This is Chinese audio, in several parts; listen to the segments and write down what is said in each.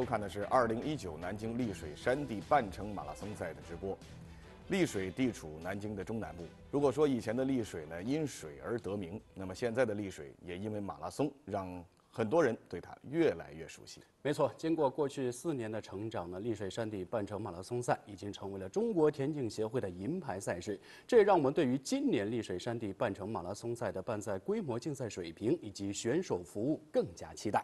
收看的是2019南京丽水山地半程马拉松赛的直播。丽水地处南京的中南部。如果说以前的丽水呢因水而得名，那么现在的丽水也因为马拉松，让很多人对它越来越熟悉。没错，经过过去四年的成长呢，丽水山地半程马拉松赛已经成为了中国田径协会的银牌赛事。这也让我们对于今年丽水山地半程马拉松赛的办赛规模、竞赛水平以及选手服务更加期待。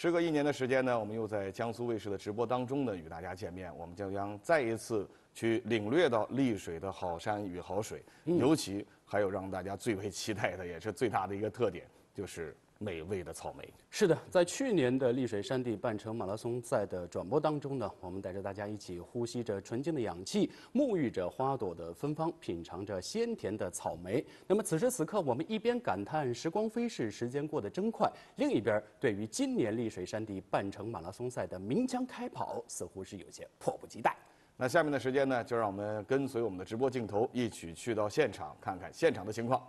时隔一年的时间呢，我们又在江苏卫视的直播当中呢与大家见面，我们将将再一次。去领略到丽水的好山与好水，尤其还有让大家最为期待的，也是最大的一个特点，就是美味的草莓。是的，在去年的丽水山地半程马拉松赛的转播当中呢，我们带着大家一起呼吸着纯净的氧气，沐浴着花朵的芬芳，品尝着鲜甜的草莓。那么此时此刻，我们一边感叹时光飞逝，时间过得真快，另一边对于今年丽水山地半程马拉松赛的鸣枪开跑，似乎是有些迫不及待。那下面的时间呢，就让我们跟随我们的直播镜头，一起去到现场看看现场的情况。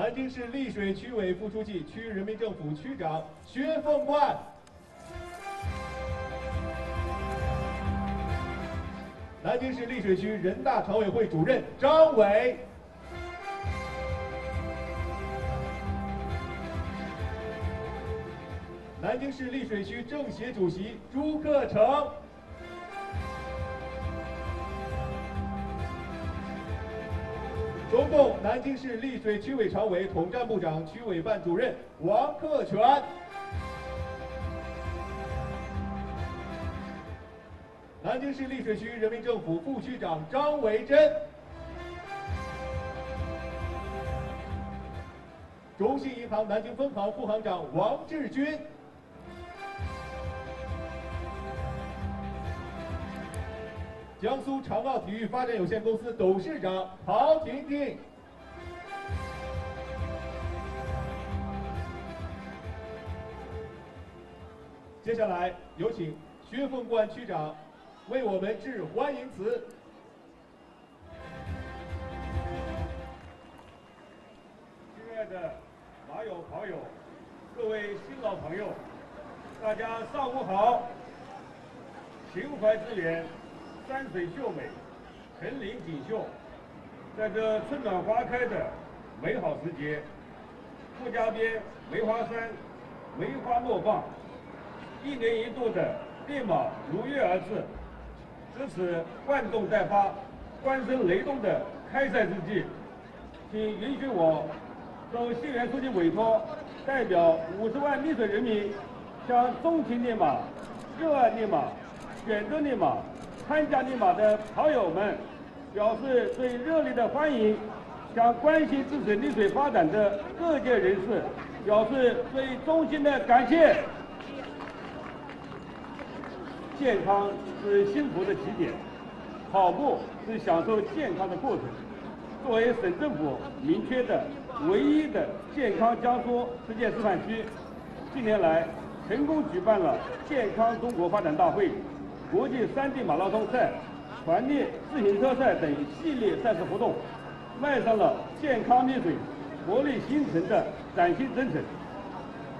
南京市丽水区委副书记、区人民政府区长薛凤冠，南京市丽水区人大常委会主任张伟。南京市丽水区政协主席朱克成，中共南京市丽水区委常委、统战部长、区委办主任王克全，南京市丽水区人民政府副区长张维珍。中信银行南京分行副行长王志军，江苏长奥体育发展有限公司董事长陶婷婷。接下来有请薛凤冠区长为我们致欢迎词。亲爱的。马友、跑友，各位新老朋友，大家上午好！情怀之源，山水秀美，层林锦绣，在这春暖花开的美好时节，傅家边梅花山梅花落放，一年一度的烈马如约而至，值此万众待发、欢声雷动的开赛之际，请允许我。受县委书记委托，代表五十万丽水人民，向钟情烈马、热爱烈马、选择烈马、参加立马的跑友们，表示最热烈的欢迎；向关心支持丽水发展的各界人士，表示最衷心的感谢。健康是幸福的起点，跑步是享受健康的过程。作为省政府明确的。唯一的健康江苏世界示范区，近年来成功举办了健康中国发展大会、国际山地马拉松赛、团练自行车赛等系列赛事活动，迈上了健康丽水、活力新城的崭新征程。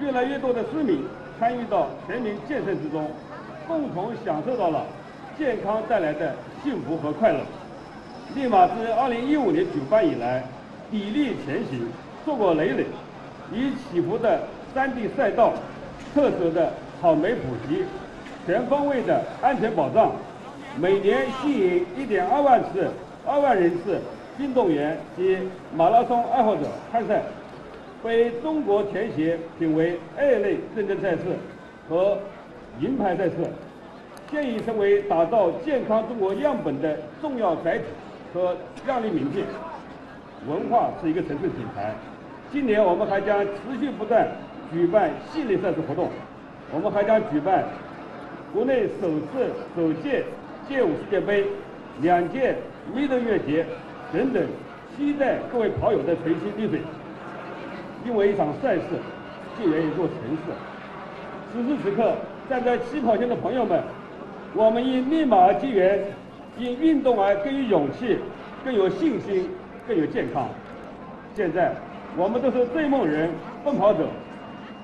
越来越多的市民参与到全民健身之中，共同享受到了健康带来的幸福和快乐。立马自2015年举办以来。砥砺前行，硕果累累，以起伏的山地赛道、特色的草莓普及、全方位的安全保障，每年吸引1.2万次、2万人次运动员及马拉松爱好者参赛，被中国田协评为 A 类认证赛事和银牌赛事，现已成为打造健康中国样本的重要载体和亮丽名片。文化是一个城市品牌。今年我们还将持续不断举办系列赛事活动，我们还将举办国内首次首届街舞世界杯、两届蜜豆月节等等，期待各位跑友的垂心沥水。因为一场赛事就源于一座城市。此时此刻站在起跑线的朋友们，我们因立马而结缘，因运动而更有勇气，更有信心。更有健康。现在，我们都是追梦人、奔跑者，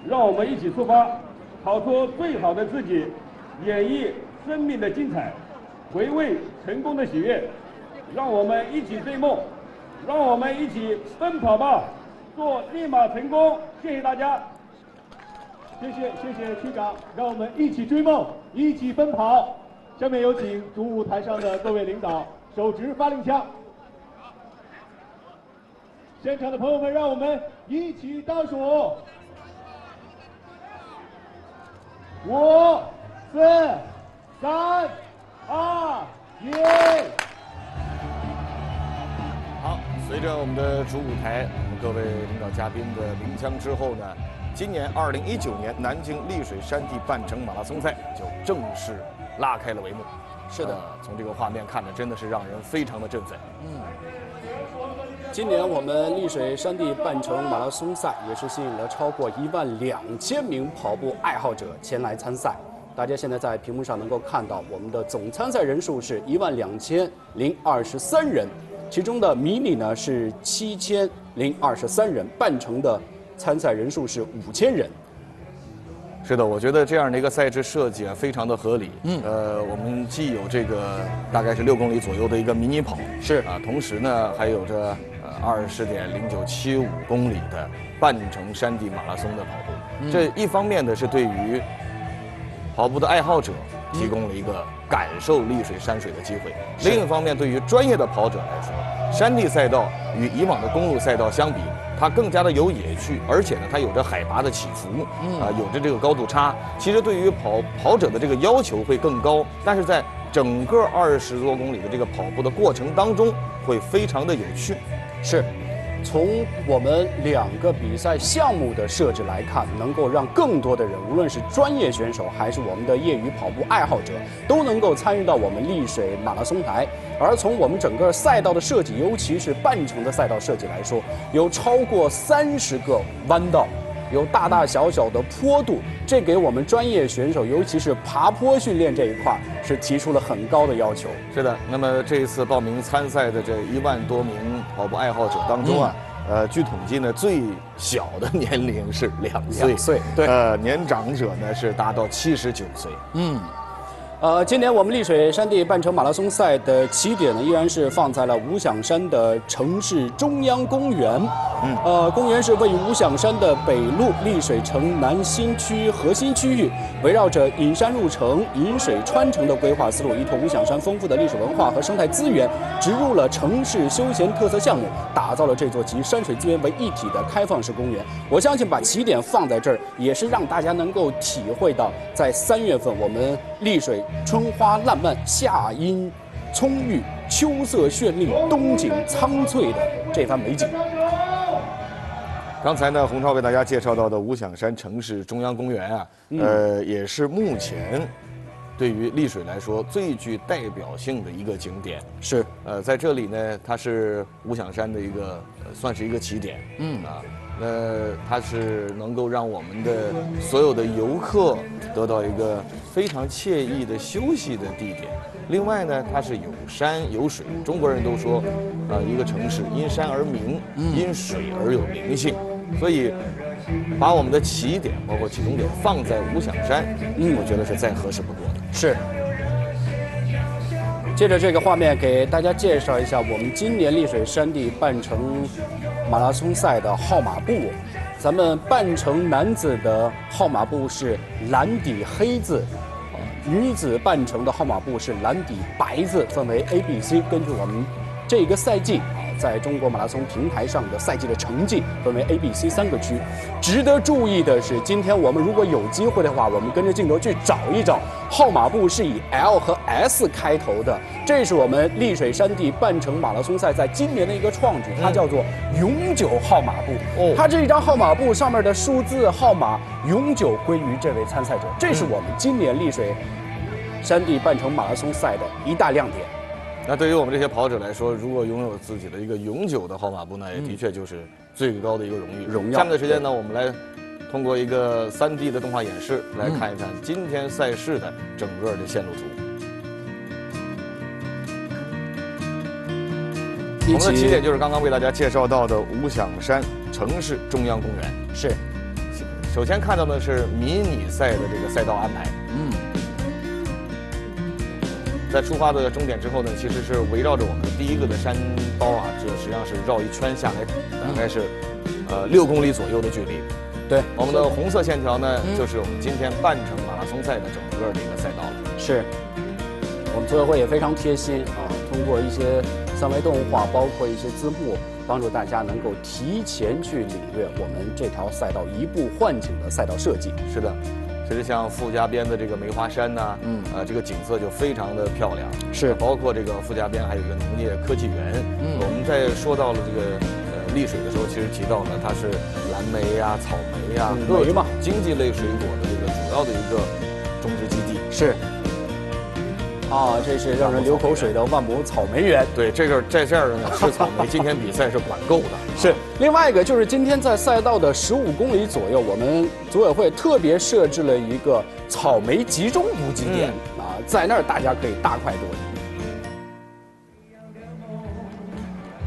让我们一起出发，跑出最好的自己，演绎生命的精彩，回味成功的喜悦。让我们一起追梦，让我们一起奔跑吧，做立马成功！谢谢大家。谢谢谢谢区长，让我们一起追梦，一起奔跑。下面有请主舞台上的各位领导手执发令枪。现场的朋友们，让我们一起倒数：五、四、三、二、一。好，随着我们的主舞台，我们各位领导嘉宾的鸣枪之后呢，今年二零一九年南京丽水山地半程马拉松赛就正式拉开了帷幕。是的呃从这个画面看着，真的是让人非常的振奋。嗯今年我们丽水山地半程马拉松赛也是吸引了超过一万两千名跑步爱好者前来参赛。大家现在在屏幕上能够看到，我们的总参赛人数是一万两千零二十三人，其中的迷你呢是七千零二十三人，半程的参赛人数是五千人。是的，我觉得这样的一个赛制设计啊，非常的合理。嗯，呃，我们既有这个大概是六公里左右的一个迷你跑，是啊，同时呢还有着呃二十点零九七五公里的半程山地马拉松的跑步。这一方面呢是对于跑步的爱好者提供了一个感受丽水山水的机会，另一方面对于专业的跑者来说，山地赛道与以往的公路赛道相比。它更加的有野趣，而且呢，它有着海拔的起伏，啊、有着这个高度差。其实对于跑跑者的这个要求会更高，但是在整个二十多公里的这个跑步的过程当中，会非常的有趣。是，从我们两个比赛项目的设置来看，能够让更多的人，无论是专业选手还是我们的业余跑步爱好者，都能够参与到我们丽水马拉松台。而从我们整个赛道的设计，尤其是半程的赛道设计来说，有超过三十个弯道。有大大小小的坡度，这给我们专业选手，尤其是爬坡训练这一块，是提出了很高的要求。是的，那么这一次报名参赛的这一万多名跑步爱好者当中啊，呃，据统计呢，最小的年龄是两岁，两岁对。呃，年长者呢是达到七十九岁。呃，今年我们丽水山地半程马拉松赛的起点呢，依然是放在了五响山的城市中央公园。嗯，呃，公园是位于五响山的北路丽水城南新区核心区域，围绕着引山入城、引水穿城的规划思路，依托五响山丰富的历史文化和生态资源，植入了城市休闲特色项目，打造了这座集山水资源为一体的开放式公园。我相信把起点放在这儿，也是让大家能够体会到，在三月份我们丽水春花烂漫、夏阴葱郁、秋色绚丽、冬景苍翠的这番美景。刚才呢，洪超为大家介绍到的五响山城市中央公园啊，呃，也是目前对于丽水来说最具代表性的一个景点。是，呃，在这里呢，它是五响山的一个、呃算是一个起点。嗯啊，呃它是能够让我们的所有的游客得到一个非常惬意的休息的地点。另外呢，它是有山有水。中国人都说，啊、一个城市因山而名，因水而有灵性。所以，把我们的起点包括起终点放在五响山，嗯，我觉得是再合适不过的。是。借着这个画面，给大家介绍一下我们今年丽水山地半程马拉松赛的号码布。咱们半程男子的号码布是蓝底黑字，女子半程的号码布是蓝底白字，分为 A、B、C。根据我们这个赛季，在中国马拉松平台上的赛季的成绩分为 A、B、C 三个区。值得注意的是，今天我们如果有机会的话，我们跟着镜头去找一找号码布是以 L 和 S 开头的，这是我们丽水山地半程马拉松赛在今年的一个创举，它叫做永久号码布。哦它这一张号码布上面的数字号码永久归于这位参赛者，这是我们今年丽水山地半程马拉松赛的一大亮点。那对于我们这些跑者来说，如果拥有自己的一个永久的号码布呢，也的确就是最高的一个荣誉。荣耀下面的时间呢，我们来通过一个 3D 的动画演示来看一看今天赛事的整个的线路图。我们的起起点就是刚刚为大家介绍到的五响山城市中央公园。是，首先看到的是迷你赛的这个赛道安排。嗯，在出发的终点之后呢，其实是围绕着我们第一个的山包啊，这实际上是绕一圈下来，大概是呃六公里左右的距离。对，我们的红色线条呢，就是我们今天半程马拉松赛的整个的一个赛道了。是，我们组委会也非常贴心啊，通过一些三维动画，包括一些字幕，帮助大家能够提前去领略我们这条赛道一步换景的赛道设计。是的，其实像傅家边的这个梅花山呐、嗯呃，这个景色就非常的漂亮。是包括这个傅家边还有一个农业科技园。嗯我们在说到了这个呃丽水的时候，其实提到了它是蓝莓呀、草莓呀、啊各种莓嘛经济类水果的这个主要的一个种植基地。是。啊，这是让人流口水的万亩草莓园。对，这个在这儿呢吃草莓，今天比赛是管够的。是，另外一个就是今天在赛道的十五公里左右，我们组委会特别设置了一个草莓集中补给点、啊，在那儿大家可以大快朵颐。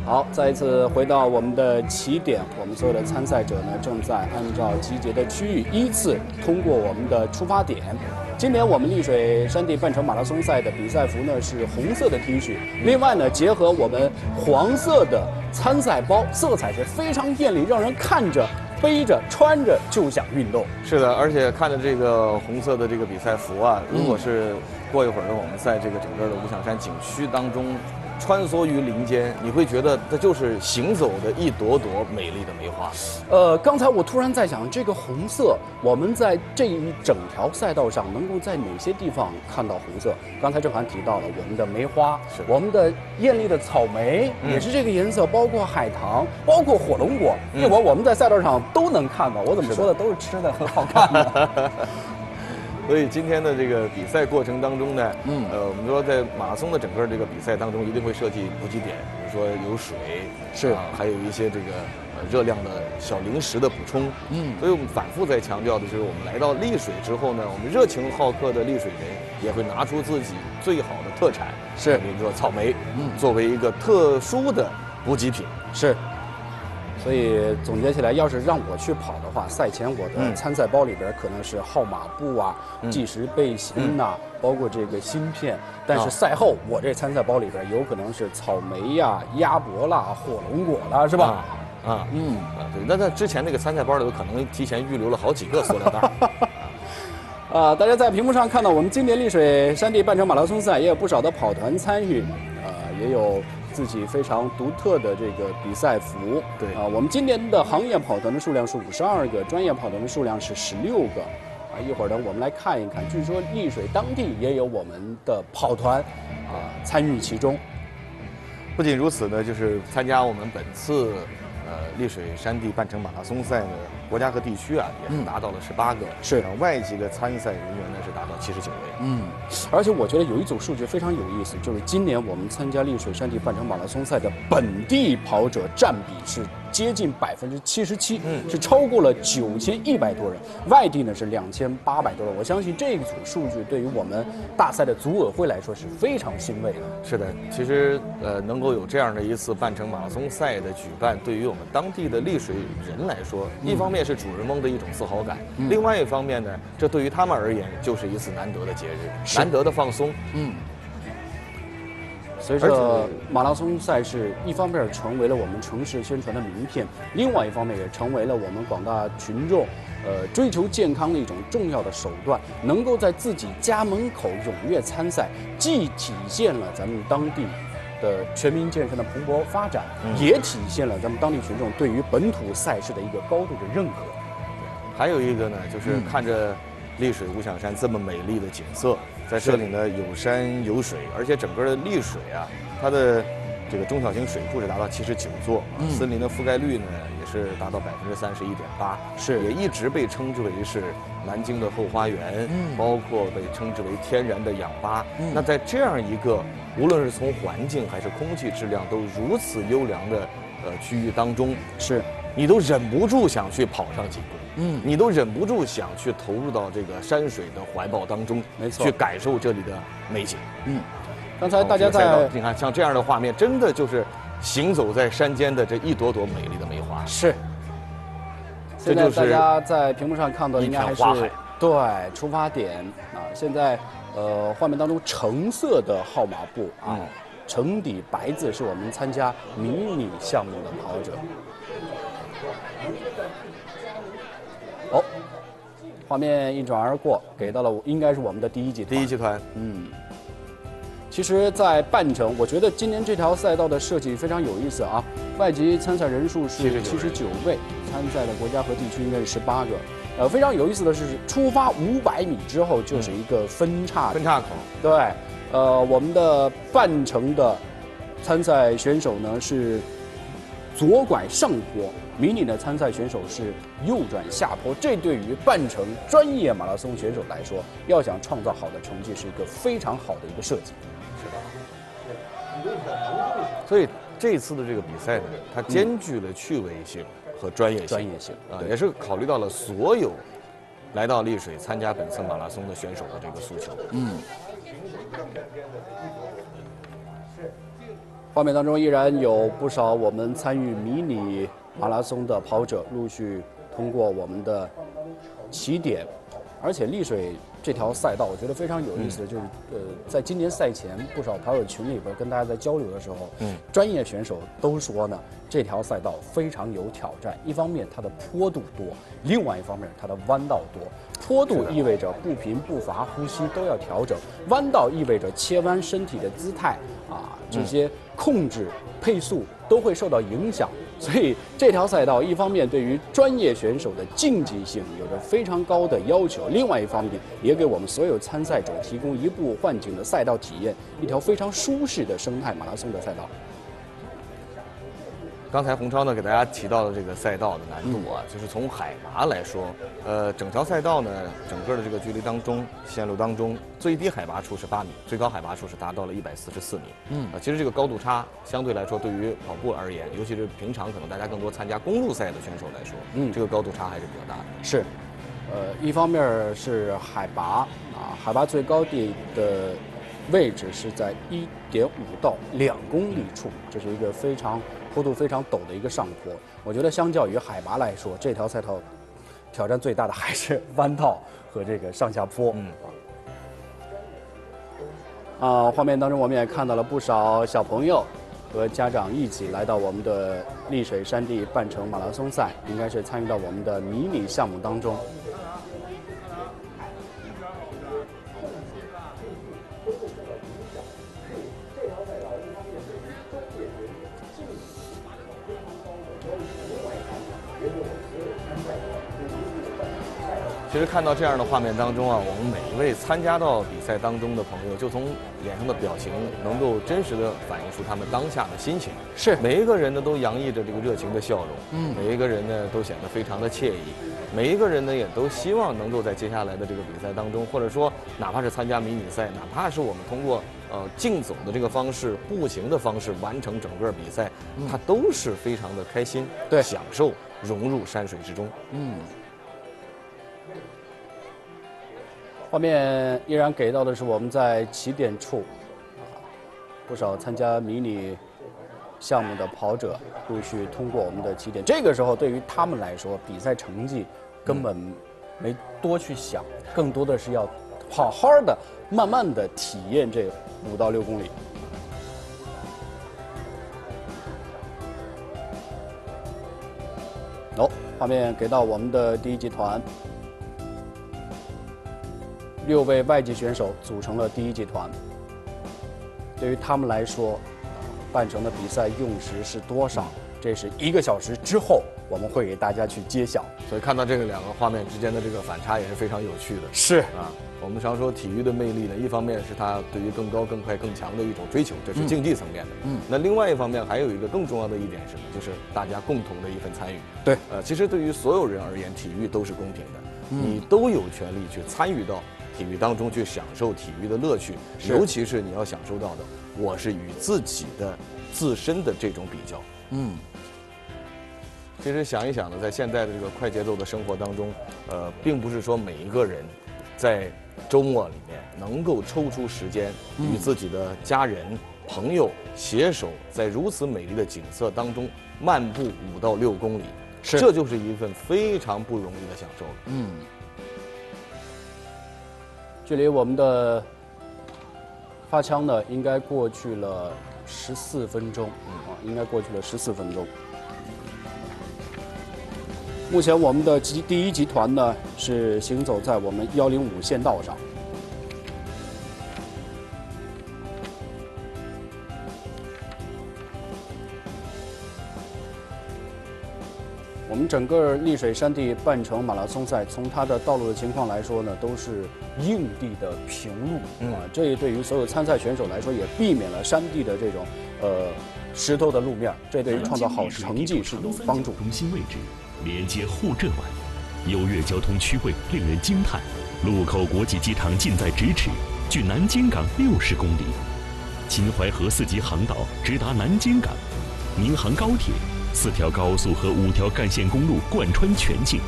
好，再一次回到我们的起点，我们所有的参赛者呢正在按照集结的区域依次通过我们的出发点。今年我们丽水山地半程马拉松赛的比赛服呢是红色的 T 恤，另外呢结合我们黄色的参赛包，色彩是非常艳丽，让人看着、背着、穿着就想运动。是的，而且看着这个红色的这个比赛服啊，如果是过一会儿呢，我们在这个整个的五响山景区当中穿梭于林间，你会觉得它就是行走的一朵朵美丽的梅花。呃，刚才我突然在想，这个红色，我们在这一整条赛道上能够在哪些地方看到红色？刚才郑涵提到了我们的梅花，是我们的艳丽的草莓、嗯也是这个颜色，包括海棠，包括火龙果，一会儿我们在赛道上都能看到。我怎么说的都是吃的，很好看的。所以今天的这个比赛过程当中呢，嗯呃，我们说在马拉松的整个这个比赛当中，一定会设计补给点，比如说有水，是啊，还有一些这个呃热量的小零食的补充。嗯所以我们反复在强调的就是，我们来到丽水之后呢，我们热情好客的丽水人也会拿出自己最好的特产，是比如说草莓，嗯作为一个特殊的补给品。是。所以总结起来，要是让我去跑的话，赛前我的嗯参赛包里边可能是号码布啊、嗯计时背心呐、包括这个芯片。但是啊赛后，我这参赛包里边有可能是草莓呀、鸭脖啦、火龙果啦，是吧？啊，啊，嗯，啊，对，那那之前那个参赛包里头可能提前预留了好几个塑料袋儿。啊，大家在屏幕上看到我们今年丽水山地半程马拉松赛也有不少的跑团参与，呃，也有自己非常独特的这个比赛服。对啊，我们今年的行业跑团的数量是五十二个，专业跑团的数量是十六个。啊，一会儿呢，我们来看一看，据说丽水当地也有我们的跑团啊参与其中。不仅如此呢，就是参加我们本次呃丽水山地半程马拉松赛呢，国家和地区啊也是达到了十八个，是然后外籍的参赛人员呢是达到七十九位。嗯，而且我觉得有一组数据非常有意思，就是今年我们参加丽水山地半程马拉松赛的本地跑者占比是接近百分之七十七，嗯是超过了九千一百多人，外地呢是两千八百多人。我相信这一组数据对于我们大赛的组委会来说是非常欣慰的。是的，其实呃能够有这样的一次半程马拉松赛的举办，对于我们当地的丽水人来说，一方面是主人翁的一种自豪感，另外一方面呢，这对于他们而言就是一次难得的节日，难得的放松。嗯。随而着马拉松赛事，一方面成为了我们城市宣传的名片，另外一方面也成为了我们广大群众，呃，追求健康的一种重要的手段。能够在自己家门口踊跃参赛，既体现了咱们当地的全民健身的蓬勃发展，也体现了咱们当地群众对于本土赛事的一个高度的认可。还有一个呢，就是嗯看着丽水五响山这么美丽的景色，在这里呢有山有水，而且整个的丽水啊，它的这个中小型水库是达到七十九座，嗯。森林的覆盖率呢也是达到百分之三十一点八，是。也一直被称之为是南京的后花园，嗯。包括被称之为天然的氧吧。嗯。那在这样一个无论是从环境还是空气质量都如此优良的呃区域当中，是，你都忍不住想去跑上几步。嗯你都忍不住想去投入到这个山水的怀抱当中，没错去感受这里的美景。嗯，刚才大家在你看像这样的画面，真的就是行走在山间的这一朵朵美丽的梅花。是，现在大家在屏幕上看到的应该还是对出发点啊。现在呃画面当中橙色的号码布啊，嗯橙底白字是我们参加迷你项目的跑者。哦，画面一转而过，给到了我应该是我们的第一集团第一集团，嗯，其实，在半程，我觉得今年这条赛道的设计非常有意思啊。外籍参赛人数是七79十九位，参赛的国家和地区应该是十八个。呃，非常有意思的是，出发五百米之后就是一个分叉点。分叉口，对，呃，我们的半程的参赛选手呢是左拐上坡，迷你的参赛选手是右转下坡。这对于半程专业马拉松选手来说，要想创造好的成绩，是一个非常好的一个设计。是的所以这次的这个比赛呢，它兼具了趣味性和专业性，专业性啊，也是考虑到了所有来到丽水参加本次马拉松的选手的这个诉求。嗯。画面当中依然有不少我们参与迷你马拉松的跑者陆续通过我们的起点，而且丽水这条赛道，我觉得非常有意思的就是，呃，在今年赛前不少跑友群里边跟大家在交流的时候，嗯专业选手都说呢，这条赛道非常有挑战。一方面它的坡度多，另外一方面它的弯道多。坡度意味着步频、步伐、呼吸都要调整，弯道意味着切弯身体的姿态啊，这些控制、配速都会受到影响。所以这条赛道一方面对于专业选手的竞技性有着非常高的要求，另外一方面也给我们所有参赛者提供一步换景的赛道体验，一条非常舒适的生态马拉松的赛道。刚才洪超呢给大家提到的这个赛道的难度啊，就是从海拔来说，呃，整条赛道呢，整个的这个距离当中，线路当中最低海拔处是八米，最高海拔处是达到了一百四十四米。嗯，啊，其实这个高度差相对来说，对于跑步而言，尤其是平常可能大家更多参加公路赛的选手来说，嗯这个高度差还是比较大的。是，呃，一方面是海拔啊，海拔最高地的位置是在一点五到两公里处，这是一个非常坡度非常陡的一个上坡。我觉得相较于海拔来说，这条赛道挑战最大的还是弯道和这个上下坡。嗯啊，画面当中我们也看到了不少小朋友和家长一起来到我们的丽水山地半程马拉松赛，应该是参与到我们的迷你项目当中。看到这样的画面当中啊，我们每一位参加到比赛当中的朋友，就从脸上的表情，能够真实的反映出他们当下的心情。是每一个人呢都洋溢着这个热情的笑容，嗯，每一个人呢都显得非常的惬意，每一个人呢也都希望能够在接下来的这个比赛当中，或者说哪怕是参加迷你赛，哪怕是我们通过呃竞走的这个方式、步行的方式完成整个比赛，他都是非常的开心，对享受融入山水之中。嗯。画面依然给到的是我们在起点处，不少参加迷你项目的跑者陆续通过我们的起点。这个时候，对于他们来说，比赛成绩根本没多去想，更多的是要好好的、慢慢的体验这五到六公里。哦，画面给到我们的第一集团。六位外籍选手组成了第一集团。对于他们来说，半程的比赛用时是多少？这是一个小时之后我们会给大家去揭晓。所以看到这个两个画面之间的这个反差也是非常有趣的。是啊，我们常说体育的魅力呢，一方面是它对于更高、更快、更强的一种追求，这是竞技层面的。嗯那另外一方面还有一个更重要的一点是什么？就是大家共同的一份参与。对呃，其实对于所有人而言，体育都是公平的，嗯你都有权利去参与到体育当中去享受体育的乐趣，尤其是你要享受到的，我是与自己的自身的这种比较。嗯，其实想一想呢，在现在的这个快节奏的生活当中，呃，并不是说每一个人在周末里面能够抽出时间与自己的家人、朋友携手，在如此美丽的景色当中漫步五到六公里。是这就是一份非常不容易的享受了。嗯，距离我们的发枪呢，应该过去了十四分钟，啊，应该过去了十四分钟。目前我们的集第一集团呢是行走在我们幺零五县道上。我们整个丽水山地半程马拉松赛，从它的道路的情况来说呢，都是硬地的平路啊。这也对于所有参赛选手来说，也避免了山地的这种呃石头的路面，这对于创造好成绩是有帮助。中心位置连接沪浙皖，优越交通区位令人惊叹。禄口国际机场近在咫尺，距南京港六十公里。秦淮河四级航道直达南京港，宁杭高铁。四条高速和五条干线公路贯穿全境，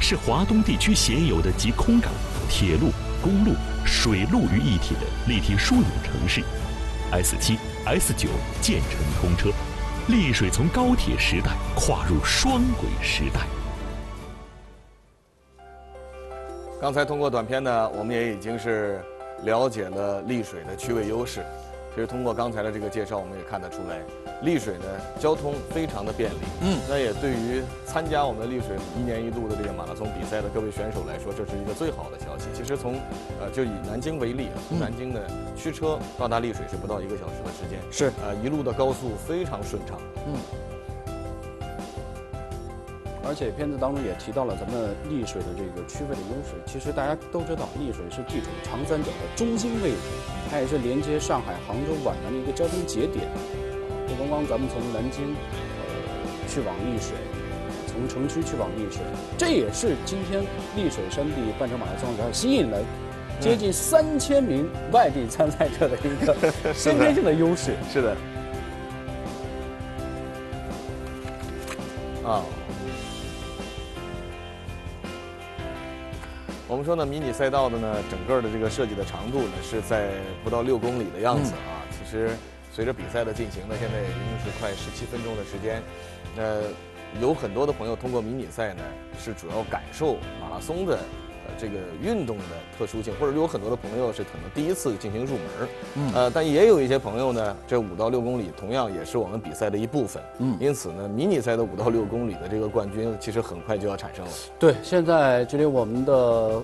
是华东地区鲜有的集空港、铁路、公路、水路于一体的立体枢纽城市。S 七、S 九建成通车，丽水从高铁时代跨入双轨时代。刚才通过短片呢，我们也已经是了解了丽水的区位优势。其实通过刚才的这个介绍，我们也看得出来，丽水呢交通非常的便利。嗯，那也对于参加我们丽水一年一度的这个马拉松比赛的各位选手来说，这是一个最好的消息。其实从呃就以南京为例，从南京呢驱车到达丽水是不到一个小时的时间。是，呃一路的高速非常顺畅。嗯。而且片子当中也提到了咱们丽水的这个区位的优势。其实大家都知道，丽水是地处长三角的中心位置，它也是连接上海、杭州、皖南的一个交通节点。不光光咱们从南京，呃，去往丽水，从城区去往丽水，这也是今天丽水山地半程马拉松上吸引了接近三千名外地参赛者的一个 先天性的优势。是的。啊。我们说呢，迷你赛道的呢，整个的这个设计的长度呢，是在不到六公里的样子啊。其实随着比赛的进行呢，现在已经是快十七分钟的时间。呃，有很多的朋友通过迷你赛呢，是主要感受马拉松的。这个运动的特殊性，或者有很多的朋友是可能第一次进行入门，嗯，呃，但也有一些朋友呢，这五到六公里同样也是我们比赛的一部分，嗯，因此呢，迷你赛的五到六公里的这个冠军，其实很快就要产生了。对，现在距离我们的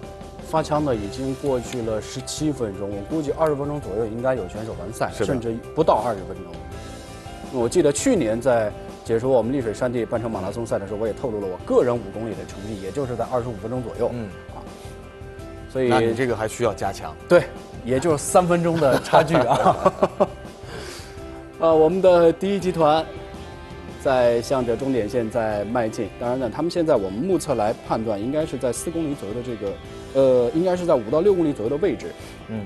发枪呢，已经过去了十七分钟，我估计二十分钟左右应该有选手完赛，甚至不到二十分钟。我记得去年在解说我们丽水山地半程马拉松赛的时候，我也透露了我个人五公里的成绩，也就是在二十五分钟左右，嗯。所以，那你这个还需要加强。对，也就是三分钟的差距啊。呃，我们的第一集团在向着终点线在迈进。当然呢，他们现在我们目测来判断，应该是在四公里左右的这个，呃，应该是在五到六公里左右的位置。嗯，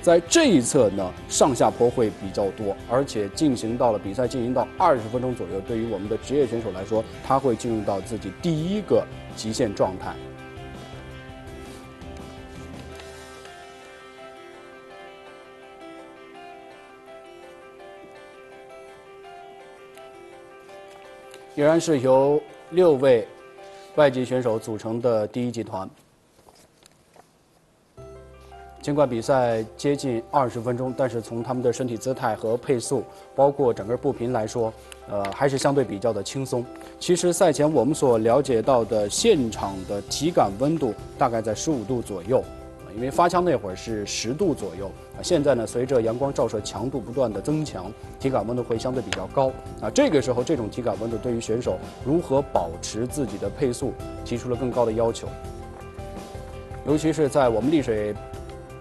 在这一侧呢，上下坡会比较多，而且进行到了比赛进行到二十分钟左右，对于我们的职业选手来说，他会进入到自己第一个极限状态。依然是由六位外籍选手组成的第一集团。尽管比赛接近二十分钟，但是从他们的身体姿态和配速，包括整个步频来说，呃，还是相对比较的轻松。其实赛前我们所了解到的现场的体感温度大概在十五度左右。因为发枪那会儿是十度左右啊，现在呢，随着阳光照射强度不断的增强，体感温度会相对比较高啊。这个时候，这种体感温度对于选手如何保持自己的配速提出了更高的要求，尤其是在我们丽水。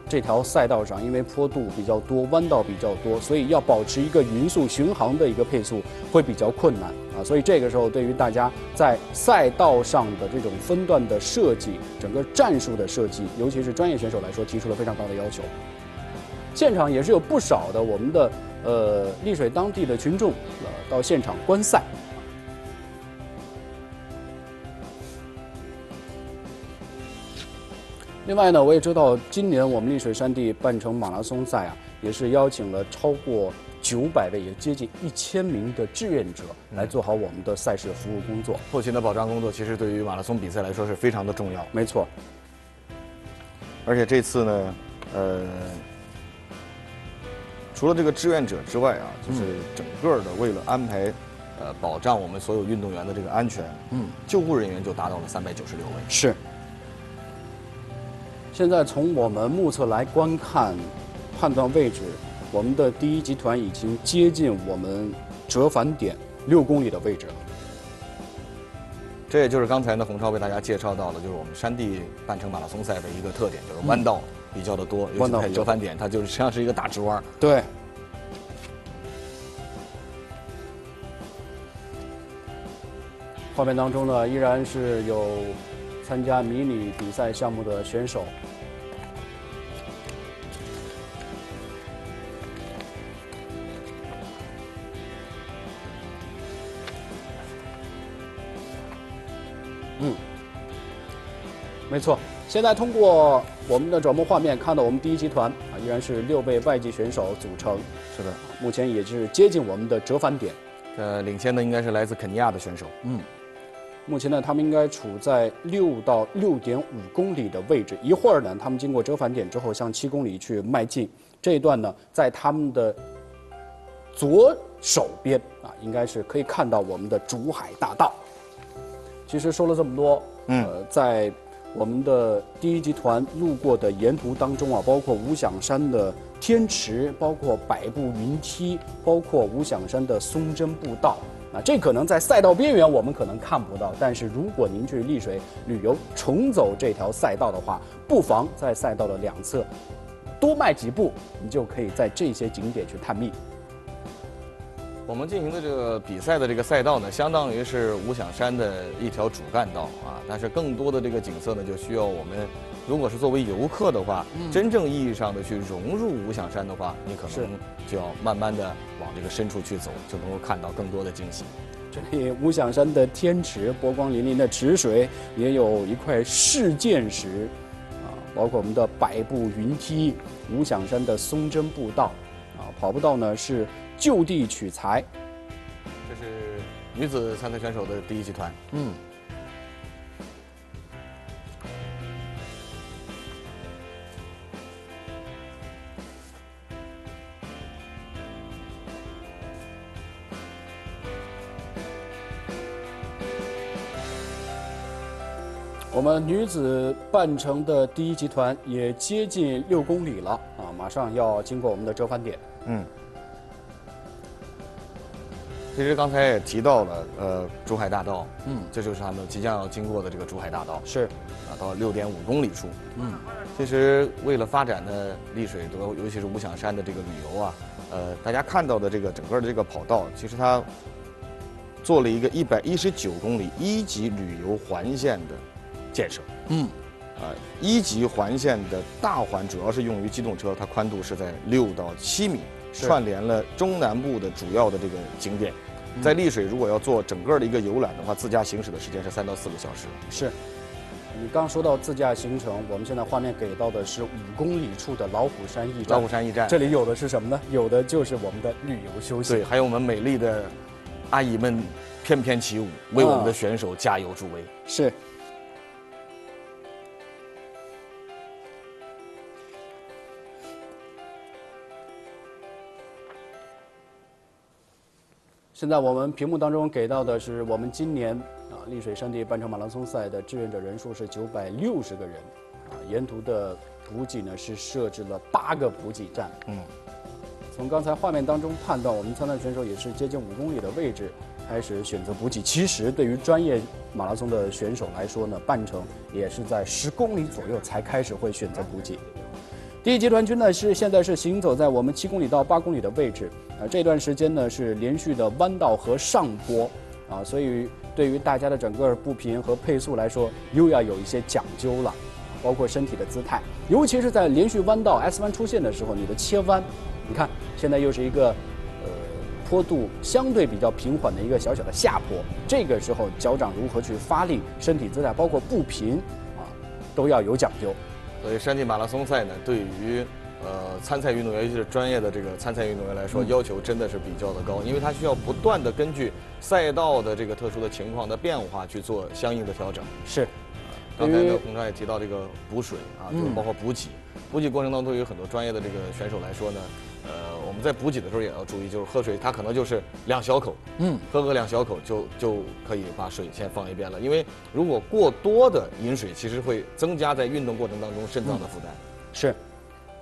这条赛道上，因为坡度比较多，弯道比较多，所以要保持一个匀速巡航的一个配速会比较困难啊。所以这个时候，对于大家在赛道上的这种分段的设计，整个战术的设计，尤其是专业选手来说，提出了非常高的要求。现场也是有不少的我们的呃丽水当地的群众呃到现场观赛。另外呢，我也知道今年我们丽水山地半程马拉松赛啊，也是邀请了超过九百位，也接近一千名的志愿者来做好我们的赛事服务工作。后勤的保障工作其实对于马拉松比赛来说是非常的重要。没错，而且这次呢，呃，除了这个志愿者之外啊，就是整个的为了安排，呃，保障我们所有运动员的这个安全，嗯，救护人员就达到了三百九十六位。是。现在从我们目测来观看、判断位置，我们的第一集团已经接近我们折返点六公里的位置了。这也就是刚才呢，洪超为大家介绍到了，就是我们山地半程马拉松赛的一个特点，就是弯道比较的多，弯道折返点，它就是实际上是一个大直弯。对。画面当中呢，依然是有参加迷你比赛项目的选手。嗯，没错。现在通过我们的转播画面看到，我们第一集团啊，依然是六位外籍选手组成。是的，目前也是接近我们的折返点。呃，领先的应该是来自肯尼亚的选手。嗯，目前呢，他们应该处在六到六点五公里的位置。一会儿呢，他们经过折返点之后，向七公里去迈进。这一段呢，在他们的左手边啊，应该是可以看到我们的竹海大道。其实说了这么多，呃，在我们的第一集团路过的沿途当中啊，包括五响山的天池，包括百步云梯，包括五响山的松针步道，啊，这可能在赛道边缘我们可能看不到，但是如果您去丽水旅游，重走这条赛道的话，不妨在赛道的两侧多迈几步，你就可以在这些景点去探秘。我们进行的这个比赛的这个赛道呢，相当于是五响山的一条主干道啊。但是更多的这个景色呢，就需要我们，如果是作为游客的话，真正意义上的去融入五响山的话，你可能就要慢慢的往这个深处去走，就能够看到更多的惊喜。这里五响山的天池，波光粼粼的池水，也有一块试剑石，啊，包括我们的百步云梯，五响山的松针步道，啊，跑步道呢是。就地取材，这是女子参赛选手的第一集团。嗯。我们女子半程的第一集团也接近六公里了啊，马上要经过我们的折返点。嗯。其实刚才也提到了，呃，珠海大道，嗯，这就是他们即将要经过的这个珠海大道，是，啊，到六点五公里处，嗯，其实为了发展呢，丽水尤尤其是五响山的这个旅游啊，呃，大家看到的这个整个的这个跑道，其实它做了一个一百一十九公里一级旅游环线的建设，嗯，啊，一级环线的大环主要是用于机动车，它宽度是在六到七米，串联了中南部的主要的这个景点。在丽水，如果要做整个的一个游览的话，自驾行驶的时间是三到四个小时。是，你刚说到自驾行程，我们现在画面给到的是五公里处的老虎山驿站。老虎山驿站，这里有的是什么呢？有的就是我们的旅游休息。对，还有我们美丽的阿姨们翩翩起舞，为我们的选手加油助威。是。现在我们屏幕当中给到的是我们今年啊丽水山地半程马拉松赛的志愿者人数是九百六十个人，啊沿途的补给呢是设置了八个补给站。嗯，从刚才画面当中判断，我们参赛选手也是接近五公里的位置开始选择补给。其实对于专业马拉松的选手来说呢，半程也是在十公里左右才开始会选择补给。第一集团军呢是现在是行走在我们七公里到八公里的位置，啊这段时间呢是连续的弯道和上坡，啊所以对于大家的整个步频和配速来说又要有一些讲究了，包括身体的姿态，尤其是在连续弯道 S 弯出现的时候，你的切弯，你看现在又是一个呃坡度相对比较平缓的一个小小的下坡，这个时候脚掌如何去发力，身体姿态包括步频啊都要有讲究。所以山地马拉松赛呢，对于呃参赛运动员，尤其是专业的这个参赛运动员来说，要求真的是比较的高，因为他需要不断的根据赛道的这个特殊的情况的变化去做相应的调整。是。刚才呢，洪超也提到这个补水啊，就是包括补给，补给过程当中对于很多专业的这个选手来说呢，呃，我们在补给的时候也要注意，就是喝水，它可能就是两小口，嗯，喝个两小口就就可以把水先放一边了，因为如果过多的饮水，其实会增加在运动过程当中肾脏的负担。是，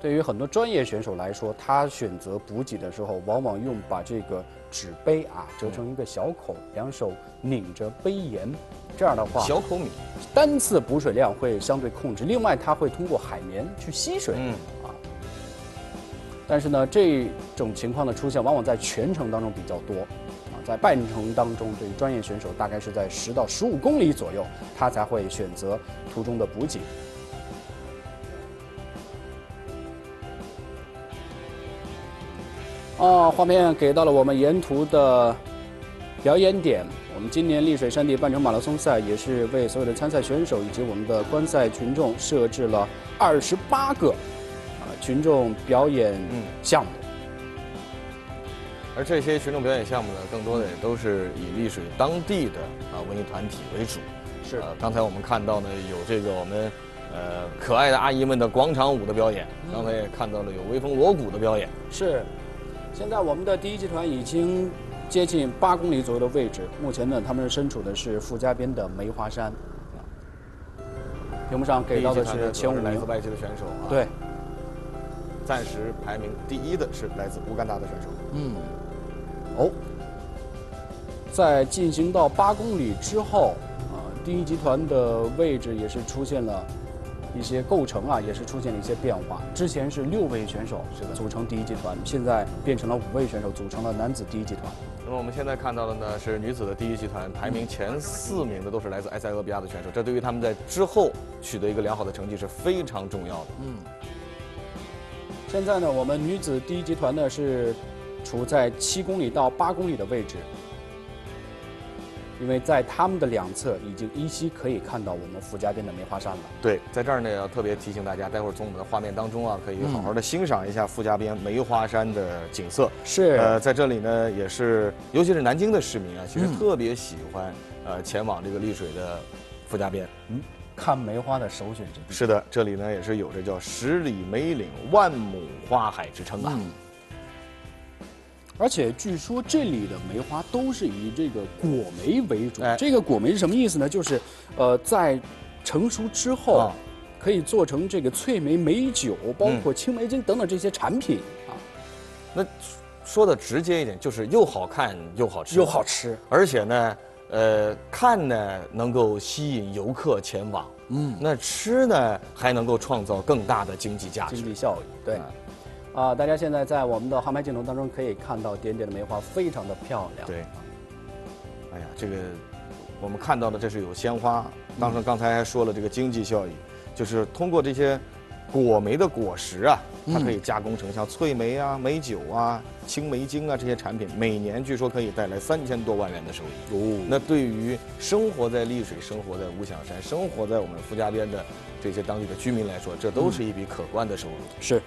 对于很多专业选手来说，他选择补给的时候，往往用把这个纸杯啊折成一个小口，两手拧着杯沿。这样的话，小口米，单次补水量会相对控制。另外，它会通过海绵去吸水，嗯啊。但是呢，这种情况的出现往往在全程当中比较多，啊，在半程当中，对于专业选手大概是在十到十五公里左右，他才会选择途中的补给。啊，画面给到了我们沿途的表演点。我们今年丽水山地半程马拉松赛也是为所有的参赛选手以及我们的观赛群众设置了二十八个群众表演项目，而这些群众表演项目呢，更多的也都是以丽水当地的啊文艺团体为主。是，刚才我们看到呢，有这个我们呃可爱的阿姨们的广场舞的表演，刚才也看到了有威风锣鼓的表演。是，现在我们的第一集团已经。接近八公里左右的位置，目前呢，他们身处的是傅家边的梅花山。屏幕上给到的是前五名，来自外籍的选手啊。对，暂时排名第一的是来自乌干达的选手。嗯。哦，在进行到八公里之后，啊，第一集团的位置也是出现了。一些构成啊，也是出现了一些变化。之前是六位选手是的组成第一集团，现在变成了五位选手组成了男子第一集团。那么我们现在看到的呢是女子的第一集团，排名前四名的都是来自埃塞俄比亚的选手，这对于他们在之后取得一个良好的成绩是非常重要的。嗯。现在呢，我们女子第一集团呢是处在七公里到八公里的位置。因为在他们的两侧已经依稀可以看到我们傅家边的梅花山了。对，在这儿呢要特别提醒大家，待会儿从我们的画面当中啊，可以好好的欣赏一下傅家边梅花山的景色。是。呃，在这里呢，也是尤其是南京的市民啊，其实特别喜欢呃前往这个丽水的傅家边，嗯，看梅花的首选之地。是的，这里呢也是有着叫十里梅岭万亩花海之称啊。而且据说这里的梅花都是以这个果梅为主。这个果梅是什么意思呢？就是，呃，在成熟之后，可以做成这个翠梅梅酒，包括青梅精等等这些产品啊。那说的直接一点，就是又好看又好吃。又好吃，而且呢，呃，看呢能够吸引游客前往。嗯。那吃呢还能够创造更大的经济价值。经济效益，对。啊，大家现在在我们的航拍镜头当中可以看到点点的梅花，非常的漂亮。对，哎呀，这个我们看到的这是有鲜花。当时刚才还说了这个经济效益，就是通过这些果梅的果实啊，它可以加工成像脆梅啊、梅酒啊、青梅精啊这些产品，每年据说可以带来三千多万元的收益。哦，那对于生活在丽水、生活在五响山、生活在我们傅家边的这些当地的居民来说，这都是一笔可观的收入。是。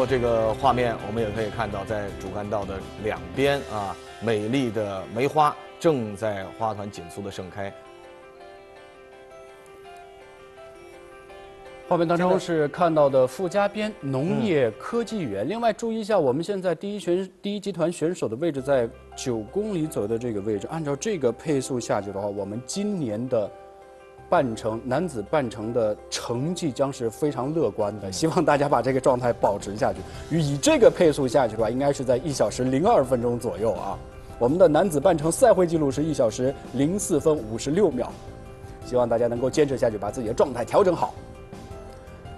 过这个画面，我们也可以看到，在主干道的两边啊，美丽的梅花正在花团锦簇的盛开。画面当中是看到的傅家边农业科技园。另外，注意一下，我们现在第一选第一集团选手的位置在九公里左右的这个位置。按照这个配速下去的话，我们今年的。半程男子半程的成绩将是非常乐观的，希望大家把这个状态保持下去。与以这个配速下去的话，应该是在一小时零二分钟左右啊。我们的男子半程赛会记录是一小时零四分五十六秒，希望大家能够坚持下去，把自己的状态调整好。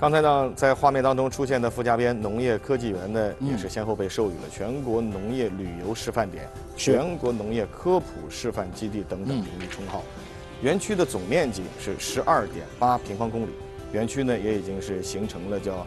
刚才呢，在画面当中出现的傅家边农业科技园呢，也是先后被授予了全国农业旅游示范点、全国农业科普示范基地等等荣誉称号。园区的总面积是十二点八平方公里，园区呢也已经是形成了叫，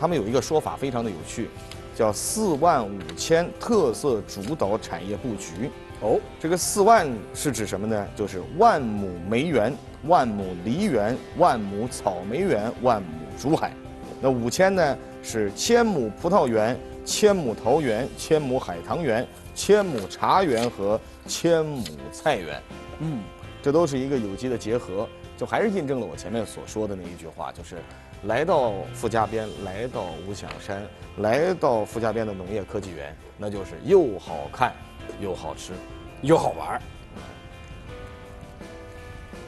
他们有一个说法非常的有趣，叫“四万五千特色主导产业布局”。哦，这个四万是指什么呢？就是万亩梅园、万亩梨园、万亩草莓园、万亩竹海。那五千呢是千亩葡萄园、千亩桃园、千亩海棠园、千亩茶园和千亩菜园。嗯，这都是一个有机的结合，就还是印证了我前面所说的那一句话，就是来到傅家边，来到五响山，来到傅家边的农业科技园，那就是又好看又好吃。又好玩儿。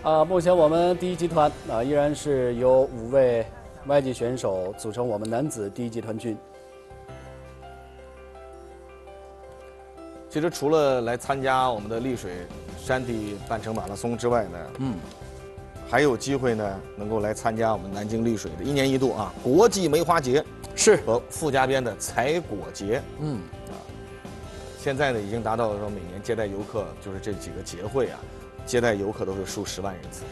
啊，目前我们第一集团啊依然是由五位外籍选手组成我们男子第一集团军。其实除了来参加我们的丽水山地半程马拉松之外呢，嗯，还有机会呢能够来参加我们南京丽水的一年一度啊国际梅花节是，和富家边的采果节。嗯啊，现在呢已经达到了说每年接待游客，就是这几个节会啊，接待游客都是数十万人次。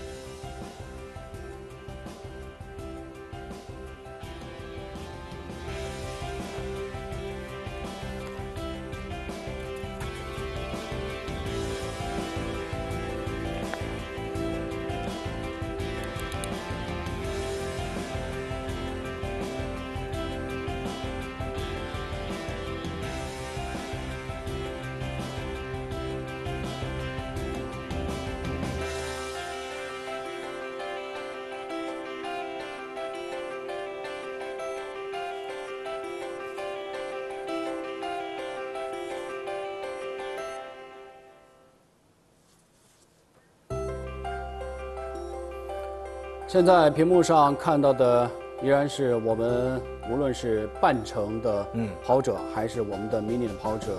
现在屏幕上看到的依然是我们无论是半程的跑者，还是我们的迷你的跑者，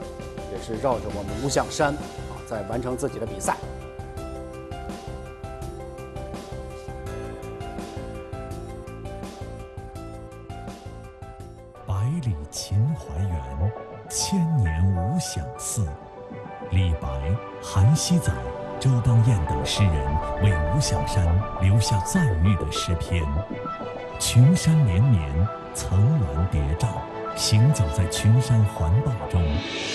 也是绕着我们五响山啊，在完成自己的比赛。百里秦淮园，千年无响寺。李白、韩熙载、周邦彦等诗人为五响山留下赞誉的诗篇。群山连绵，层峦叠嶂，行走在群山环抱中，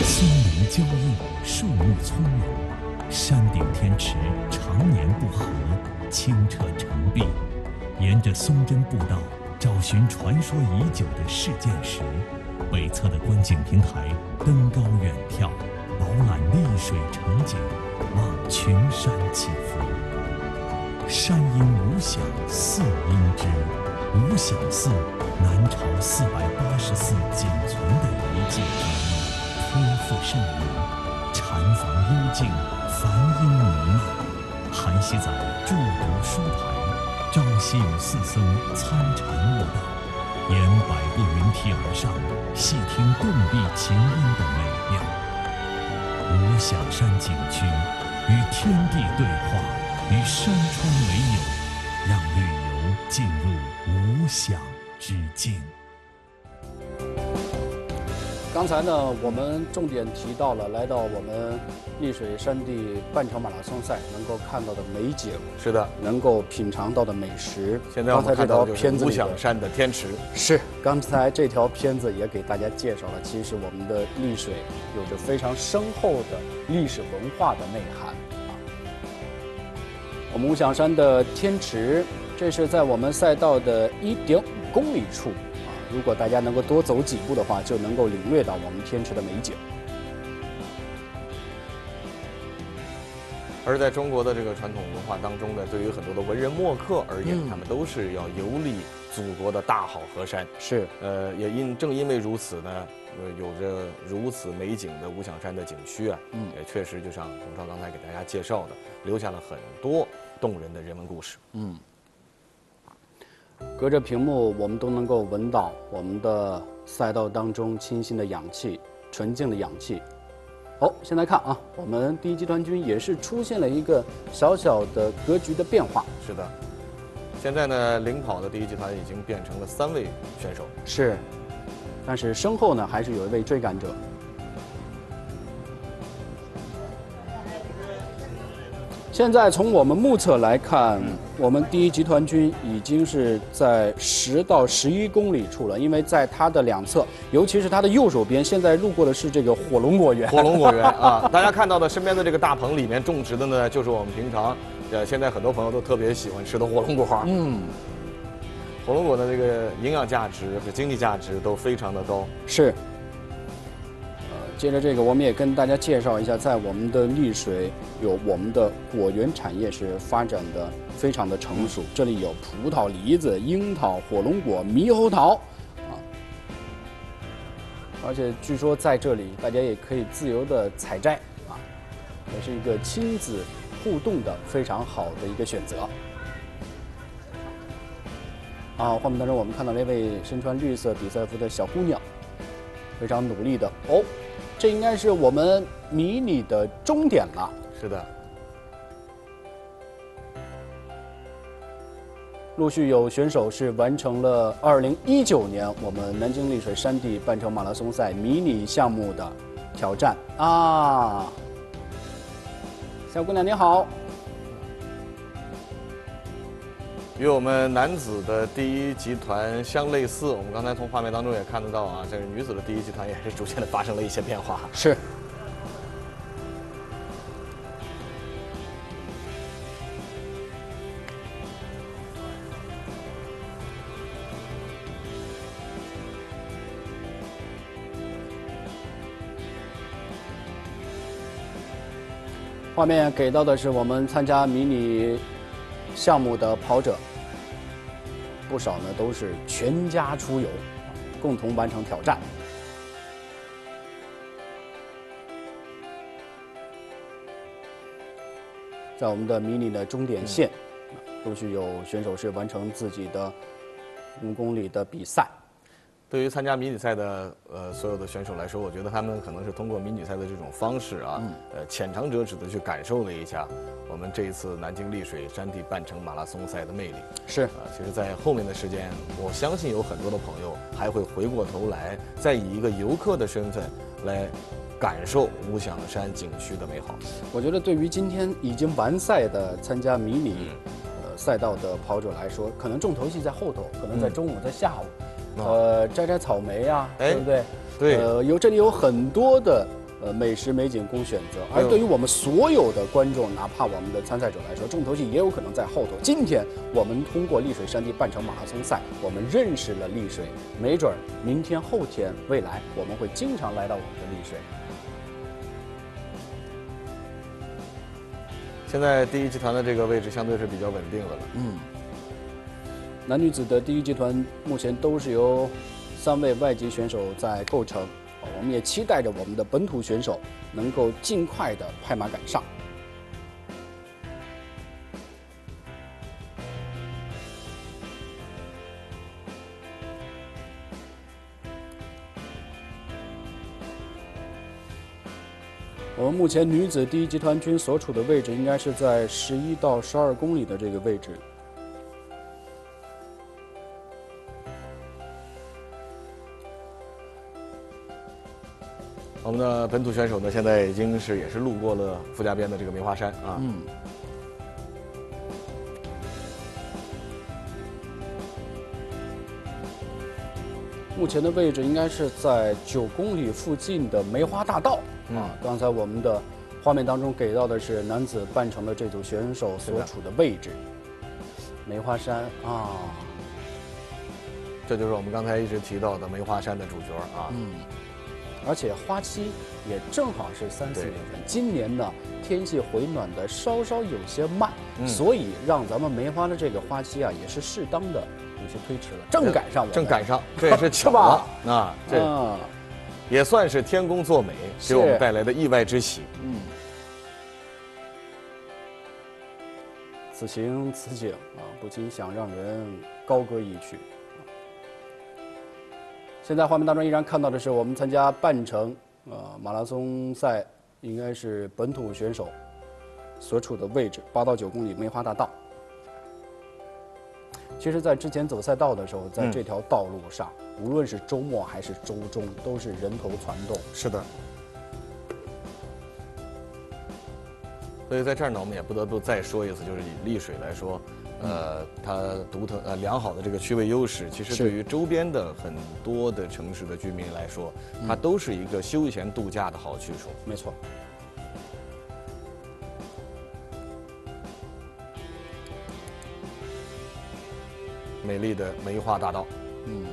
松林交映，树木葱茏，山顶天池常年不合，清澈澄碧。沿着松针步道找寻传说已久的事件石，北侧的观景平台登高远眺，饱览丽水城景，望群山起伏。山阴无响寺因之，无响寺南朝四百八十寺仅存的遗迹之一，托付盛名，禅房幽静，梵音弥漫。韩熙载著读书台，朝夕与四僧参禅悟道，沿百步云梯而上，细听洞壁琴音的美妙。响山景区与天地对话，与山川为友，让旅游进入无想之境。刚才呢，我们重点提到了来到我们丽水山地半程马拉松赛能够看到的美景，是的，能够品尝到的美食。现在我刚才这条们看到片子里的响山的天池。是，刚才这条片子也给大家介绍了，其实我们的丽水有着非常深厚的历史文化的内涵啊。我们五响山的天池，这是在我们赛道的一点五公里处啊。如果大家能够多走几步的话，就能够领略到我们天池的美景。而在中国的这个传统文化当中呢，对于很多的文人墨客而言，嗯他们都是要游历祖国的大好河山。是，呃，也因正因为如此呢，呃，有着如此美景的五响山的景区啊，嗯也确实就像洪超刚才给大家介绍的，留下了很多动人的人文故事。嗯。隔着屏幕，我们都能够闻到我们的赛道当中清新的氧气、纯净的氧气。好，现在看啊，我们第一集团军也是出现了一个小小的格局的变化。是的，现在呢，领跑的第一集团已经变成了三位选手。是，但是身后呢，还是有一位追赶者。现现在从我们目测来看，我们第一集团军已经是在十到十一公里处了，因为在它的两侧，尤其是它的右手边，现在路过的是这个火龙果园。火龙果园 啊，大家看到的身边的这个大棚里面种植的呢，就是我们平常，呃，现在很多朋友都特别喜欢吃的火龙果。嗯，火龙果的这个营养价值和经济价值都非常的高。是。接着这个，我们也跟大家介绍一下，在我们的丽水有我们的果园产业是发展的非常的成熟，这里有葡萄、梨子、樱桃、火龙果、猕猴桃，啊，而且据说在这里大家也可以自由的采摘，啊，也是一个亲子互动的非常好的一个选择。啊，画面当中我们看到那位身穿绿色比赛服的小姑娘，非常努力的哦，这应该是我们迷你的终点了。是的，陆续有选手是完成了2019年我们南京丽水山地半程马拉松赛迷你项目的挑战啊。小姑娘你好，与我们男子的第一集团相类似，我们刚才从画面当中也看得到啊，这个女子的第一集团也是逐渐的发生了一些变化。是。画面给到的是我们参加迷你项目的跑者，不少呢都是全家出游，共同完成挑战。在我们的迷你的终点线，陆续有选手是完成自己的五公里的比赛。对于参加迷你赛的呃所有的选手来说，我觉得他们可能是通过迷你赛的这种方式啊，呃浅尝辄止的去感受了一下我们这一次南京丽水山地半程马拉松赛的魅力。是啊，其实，在后面的时间，我相信有很多的朋友还会回过头来，再以一个游客的身份来感受五响山景区的美好。我觉得对于今天已经完赛的参加迷你呃赛道的跑者来说，可能重头戏在后头，可能在中午，在下午。呃，摘摘草莓啊，对不对？对，呃，有这里有很多的呃美食美景供选择。而对于我们所有的观众，哪怕我们的参赛者来说，重头戏也有可能在后头。今天我们通过丽水山地半程马拉松赛，我们认识了丽水，没准儿明天、后天、未来，我们会经常来到我们的丽水。现在第一集团的这个位置相对是比较稳定的了。嗯。男女子的第一集团目前都是由三位外籍选手在构成，我们也期待着我们的本土选手能够尽快的拍马赶上。我们目前女子第一集团军所处的位置应该是在十一到十二公里的这个位置。我们的本土选手呢，现在已经是也是路过了傅家边的这个梅花山啊。嗯。目前的位置应该是在九公里附近的梅花大道啊。刚才我们的画面当中给到的是男子半程的这组选手所处的位置，梅花山啊。这就是我们刚才一直提到的梅花山的主角啊。嗯。而且花期也正好是三四月份。今年呢，天气回暖的稍稍有些慢，所以让咱们梅花的这个花期啊，也是适当的有些推迟了。正赶上，正赶上，这也是巧了啊！这也算是天公作美，给我们带来的意外之喜。嗯，此情此景啊，不禁想让人高歌一曲。现在画面当中依然看到的是我们参加半程呃马拉松赛，应该是本土选手所处的位置，八到九公里梅花大道。其实，在之前走赛道的时候，在这条道路上，无论是周末还是周中，都是人头攒动。是的。所以在这儿呢，我们也不得不再说一次，就是以丽水来说，呃，它独特呃良好的这个区位优势，其实对于周边的很多的城市的居民来说，它都是一个休闲度假的好去处。没错。美丽的梅花大道，嗯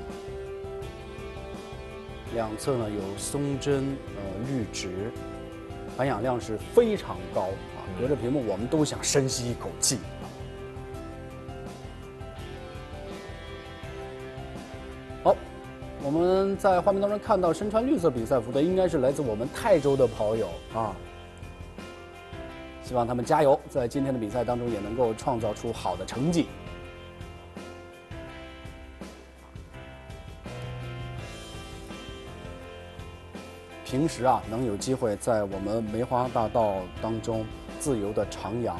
两侧呢有松针、呃绿植，含氧量是非常高啊！隔着屏幕，我们都想深吸一口气。我们在画面当中看到身穿绿色比赛服的，应该是来自我们泰州的跑友啊。希望他们加油，在今天的比赛当中也能够创造出好的成绩。平时啊，能有机会在我们梅花大道当中自由的徜徉、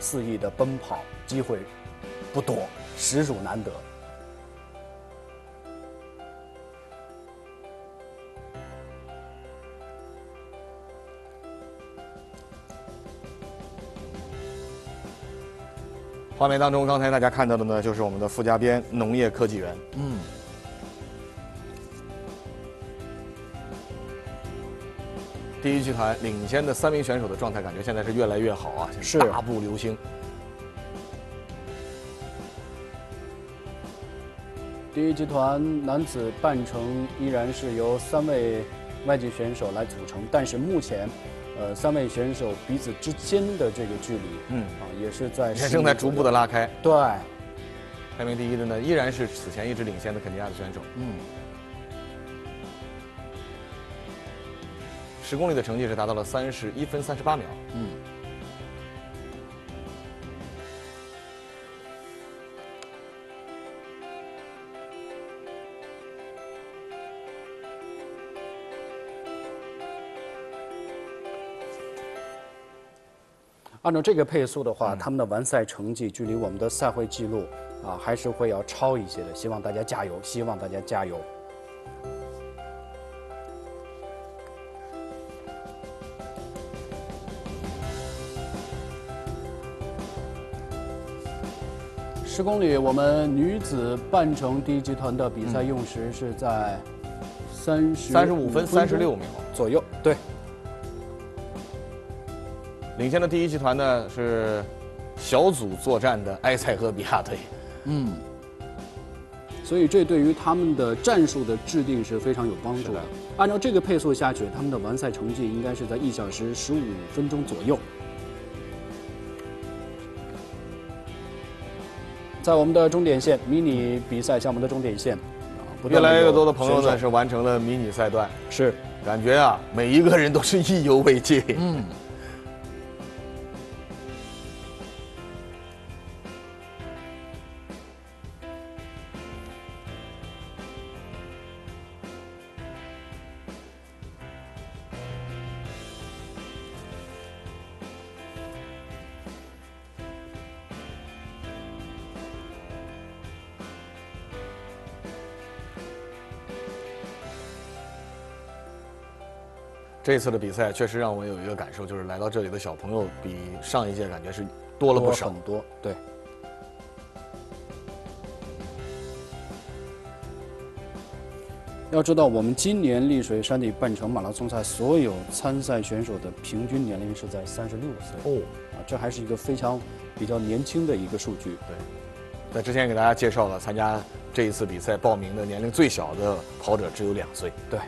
肆意的奔跑，机会不多，实属难得。画面当中，刚才大家看到的呢，就是我们的傅家边农业科技园。嗯，第一集团领先的三名选手的状态，感觉现在是越来越好啊，是大步流星。第一集团男子半程依然是由三位外籍选手来组成，但是目前，呃，三位选手彼此之间的这个距离，嗯啊，也是在也正在逐步的拉开。对，排名第一的呢，依然是此前一直领先的肯尼亚的选手。嗯，十公里的成绩是达到了三十一分三十八秒。嗯。按照这个配速的话，他们的完赛成绩距离我们的赛会记录啊，还是会要超一些的。希望大家加油，希望大家加油。十公里，我们女子半程第一集团的比赛用时是在三十三十五分三十六秒。左右。对，领先的第一集团呢是小组作战的埃塞俄比亚队。嗯，所以这对于他们的战术的制定是非常有帮助的的。按照这个配速下去，他们的完赛成绩应该是在一小时十五分钟左右。在我们的终点线，迷你比赛项目的终点线，啊，越来越多的朋友呢是完成了迷你赛段，是感觉啊每一个人都是意犹未尽。嗯。这次的比赛确实让我有一个感受，就是来到这里的小朋友比上一届感觉是多了不少。很多，对。要知道，我们今年丽水山地半程马拉松赛所有参赛选手的平均年龄是在三十六岁哦，啊，这还是一个非常比较年轻的一个数据。对，在之前给大家介绍了参加这一次比赛报名的年龄最小的跑者只有两岁。对。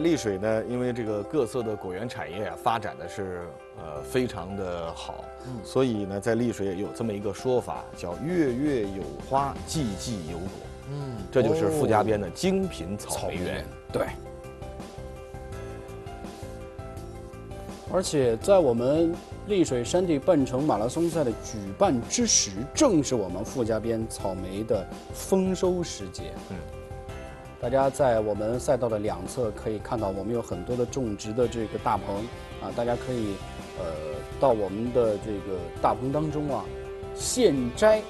丽水呢，因为这个各色的果园产业啊，发展的是呃非常的好，所以呢，在丽水也有这么一个说法，叫月月有花，季季有果。嗯，这就是傅家边的精品草莓园。对。而且在我们丽水山地半程马拉松赛的举办之时，正是我们傅家边草莓的丰收时节。嗯，大家在我们赛道的两侧可以看到，我们有很多的种植的这个大棚啊，大家可以呃到我们的这个大棚当中啊，现摘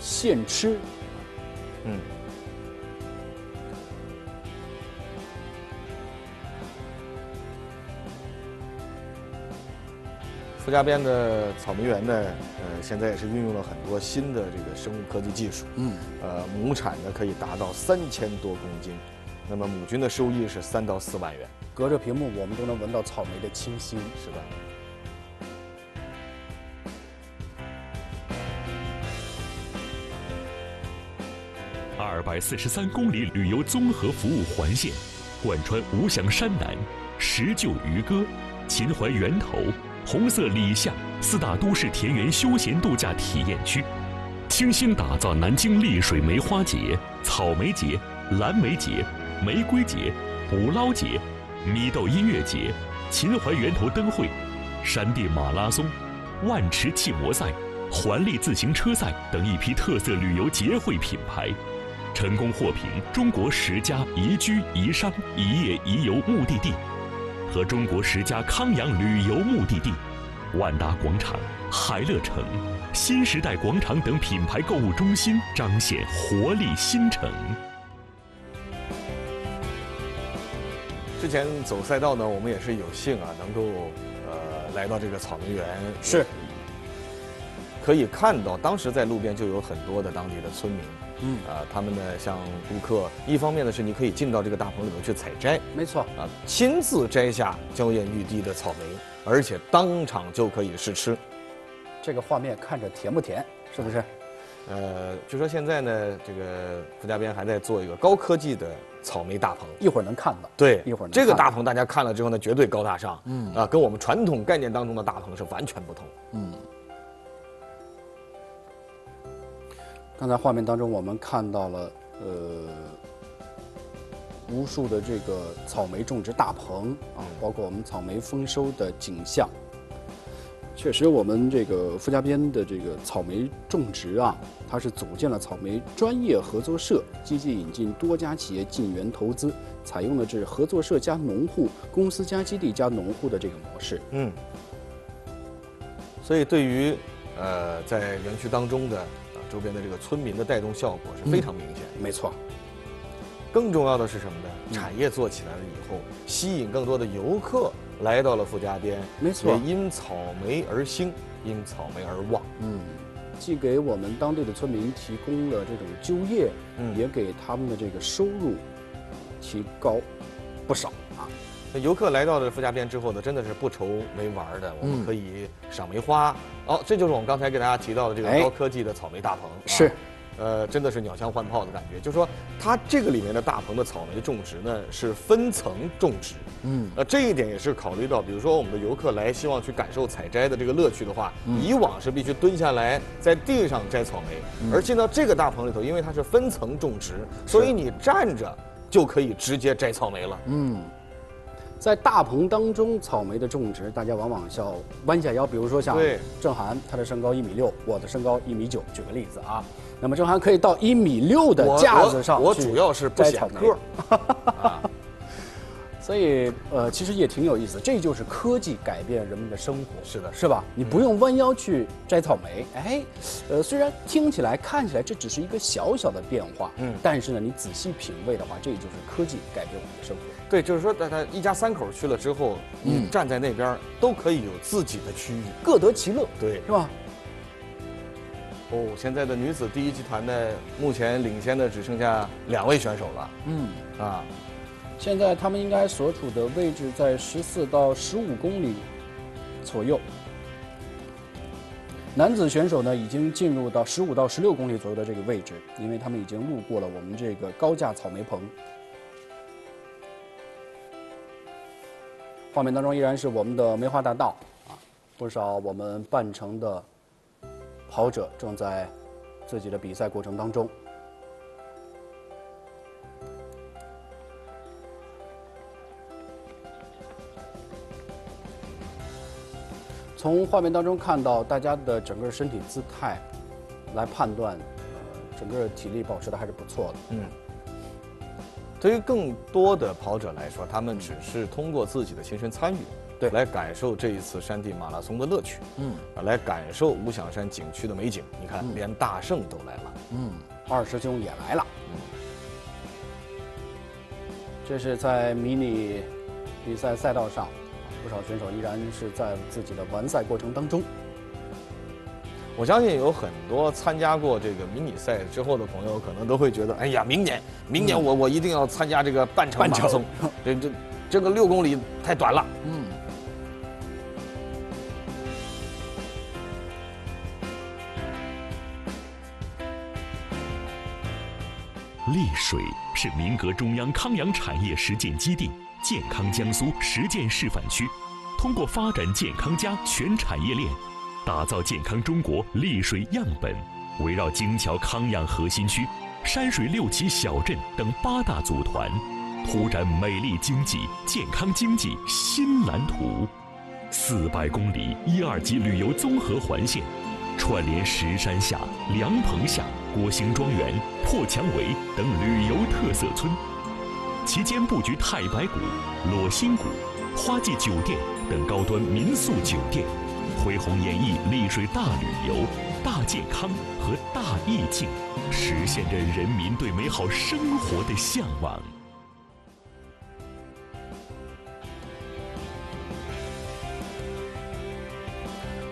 现吃。嗯。傅家边的草莓园呢，呃，现在也是运用了很多新的这个生物科技技术，嗯，呃，亩产呢可以达到三千多公斤，那么亩均的收益是三到四万元。隔着屏幕，我们都能闻到草莓的清新。是的。二百四十三公里旅游综合服务环线，贯穿吴祥山南、石臼渔歌、秦淮源头。红色里巷四大都市田园休闲度假体验区，精心打造南京丽水梅花节、草莓节、蓝莓节、玫瑰节、捕捞节、米豆音乐节、秦淮源头灯会、山地马拉松、万池汽摩赛、环力自行车赛等一批特色旅游节会品牌，成功获评中国十佳宜居宜商宜业宜游目的地。和中国十佳康养旅游目的地，万达广场、海乐城、新时代广场等品牌购物中心彰显活力新城。之前走赛道呢，我们也是有幸啊，能够呃来到这个草莓园，是可以看到当时在路边就有很多的当地的村民。嗯啊，他们呢，向顾客，一方面呢是你可以进到这个大棚里头去采摘，没错啊，亲自摘下娇艳欲滴的草莓，而且当场就可以试吃。这个画面看着甜不甜？是不是？呃，据说现在呢，这个傅家边还在做一个高科技的草莓大棚，一会儿能看到。对，一会儿能这个大棚大家看了之后呢，绝对高大上。嗯啊，跟我们传统概念当中的大棚是完全不同。嗯。刚才画面当中，我们看到了呃无数的这个草莓种植大棚啊，包括我们草莓丰收的景象。确实，我们这个傅家边的这个草莓种植啊，它是组建了草莓专业合作社，积极引进多家企业进园投资，采用的是合作社加农户、公司加基地加农户的这个模式。嗯。所以，对于呃在园区当中的。周边的这个村民的带动效果是非常明显，没错。更重要的是什么呢？产业做起来了以后，吸引更多的游客来到了傅家边，没错。因草莓而兴，因草莓而旺。嗯，既给我们当地的村民提供了这种就业，嗯，也给他们的这个收入提高不少。游客来到了傅家边之后呢，真的是不愁没玩的。我们可以赏梅花，哦，这就是我们刚才给大家提到的这个高科技的草莓大棚。是，呃，真的是鸟枪换炮的感觉。就是说，它这个里面的大棚的草莓种植呢，是分层种植。嗯，呃，这一点也是考虑到，比如说我们的游客来希望去感受采摘的这个乐趣的话，以往是必须蹲下来在地上摘草莓，而进到这个大棚里头，因为它是分层种植，所以你站着就可以直接摘草莓了。嗯。在大棚当中，草莓的种植，大家往往要弯下腰。比如说像郑涵，他的身高一米六，我的身高一米九。举个例子啊，那么郑涵可以到一米六的架子上我主要是不显个。所以，呃，其实也挺有意思，这就是科技改变人们的生活。是的，是吧？你不用弯腰去摘草莓，哎，呃，虽然听起来、看起来这只是一个小小的变化，嗯，但是呢，你仔细品味的话，这就是科技改变我们的生活。对，就是说，大家一家三口去了之后，你站在那边都可以有自己的区域，各得其乐，对，是吧？哦，现在的女子第一集团呢，目前领先的只剩下两位选手了，嗯，啊。现在他们应该所处的位置在十四到十五公里左右。男子选手呢，已经进入到十五到十六公里左右的这个位置，因为他们已经路过了我们这个高架草莓棚。画面当中依然是我们的梅花大道啊，不少我们半程的跑者正在自己的比赛过程当中。从画面当中看到大家的整个身体姿态来判断，呃，整个体力保持的还是不错的。嗯，对于更多的跑者来说，他们只是通过自己的亲身参与，对来感受这一次山地马拉松的乐趣，嗯，来感受五响山景区的美景。你看，连大圣都来了，嗯，二师兄也来了。这是在迷你比赛赛道上，不少选手依然是在自己的完赛过程当中。我相信有很多参加过这个迷你赛之后的朋友，可能都会觉得，哎呀，明年，明年我我一定要参加这个半程马拉松，这这这个六公里太短了。嗯，丽水是民革中央康养产业实践基地、健康江苏实践示范区，通过发展健康家全产业链，打造健康中国丽水样本，围绕金桥康养核心区、山水六旗小镇等八大组团，铺展美丽经济、健康经济新蓝图。四百公里一二级旅游综合环线，串联石山下、凉棚下、国兴庄园、破墙围等旅游特色村，其间布局太白谷、裸心谷、花季酒店等高端民宿酒店，恢弘演绎丽水大旅游、大健康和大意境，实现着人民对美好生活的向往。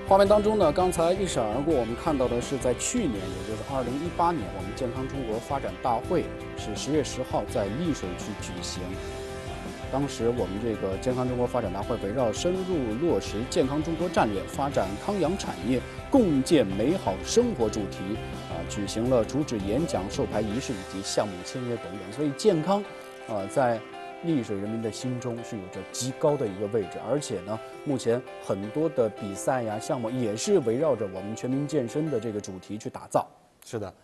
画面当中呢，刚才一闪而过，我们看到的是在去年，也就是二零一八年，我们健康中国发展大会是十月十号在丽水区举行。当时我们这个健康中国发展大会围绕深入落实健康中国战略，发展康养产业，共建美好生活主题啊，举行了主旨演讲、授牌仪式以及项目签约等等。所以健康啊，在丽水人民的心中是有着极高的一个位置，而且呢，目前很多的比赛呀、项目也是围绕着我们全民健身的这个主题去打造。是的，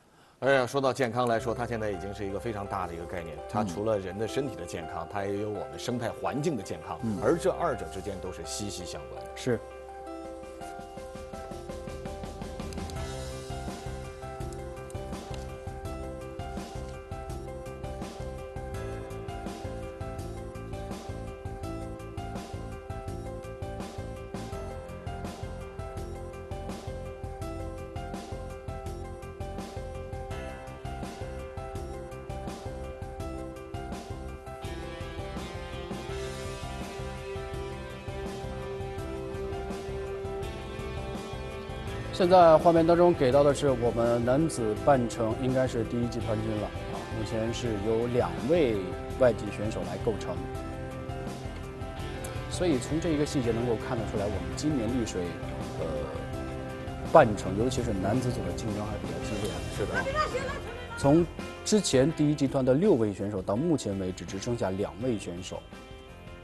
而且说到健康来说，它现在已经是一个非常大的一个概念。它除了人的身体的健康，它也有我们生态环境的健康，而这二者之间都是息息相关的。是。现在画面当中给到的是我们男子半程，应该是第一集团军了啊。目前是由两位外籍选手来构成，所以从这一个细节能够看得出来，我们今年丽水呃半程，尤其是男子组的竞争还是比较激烈的。是的，从之前第一集团的六位选手到目前为止只剩下两位选手，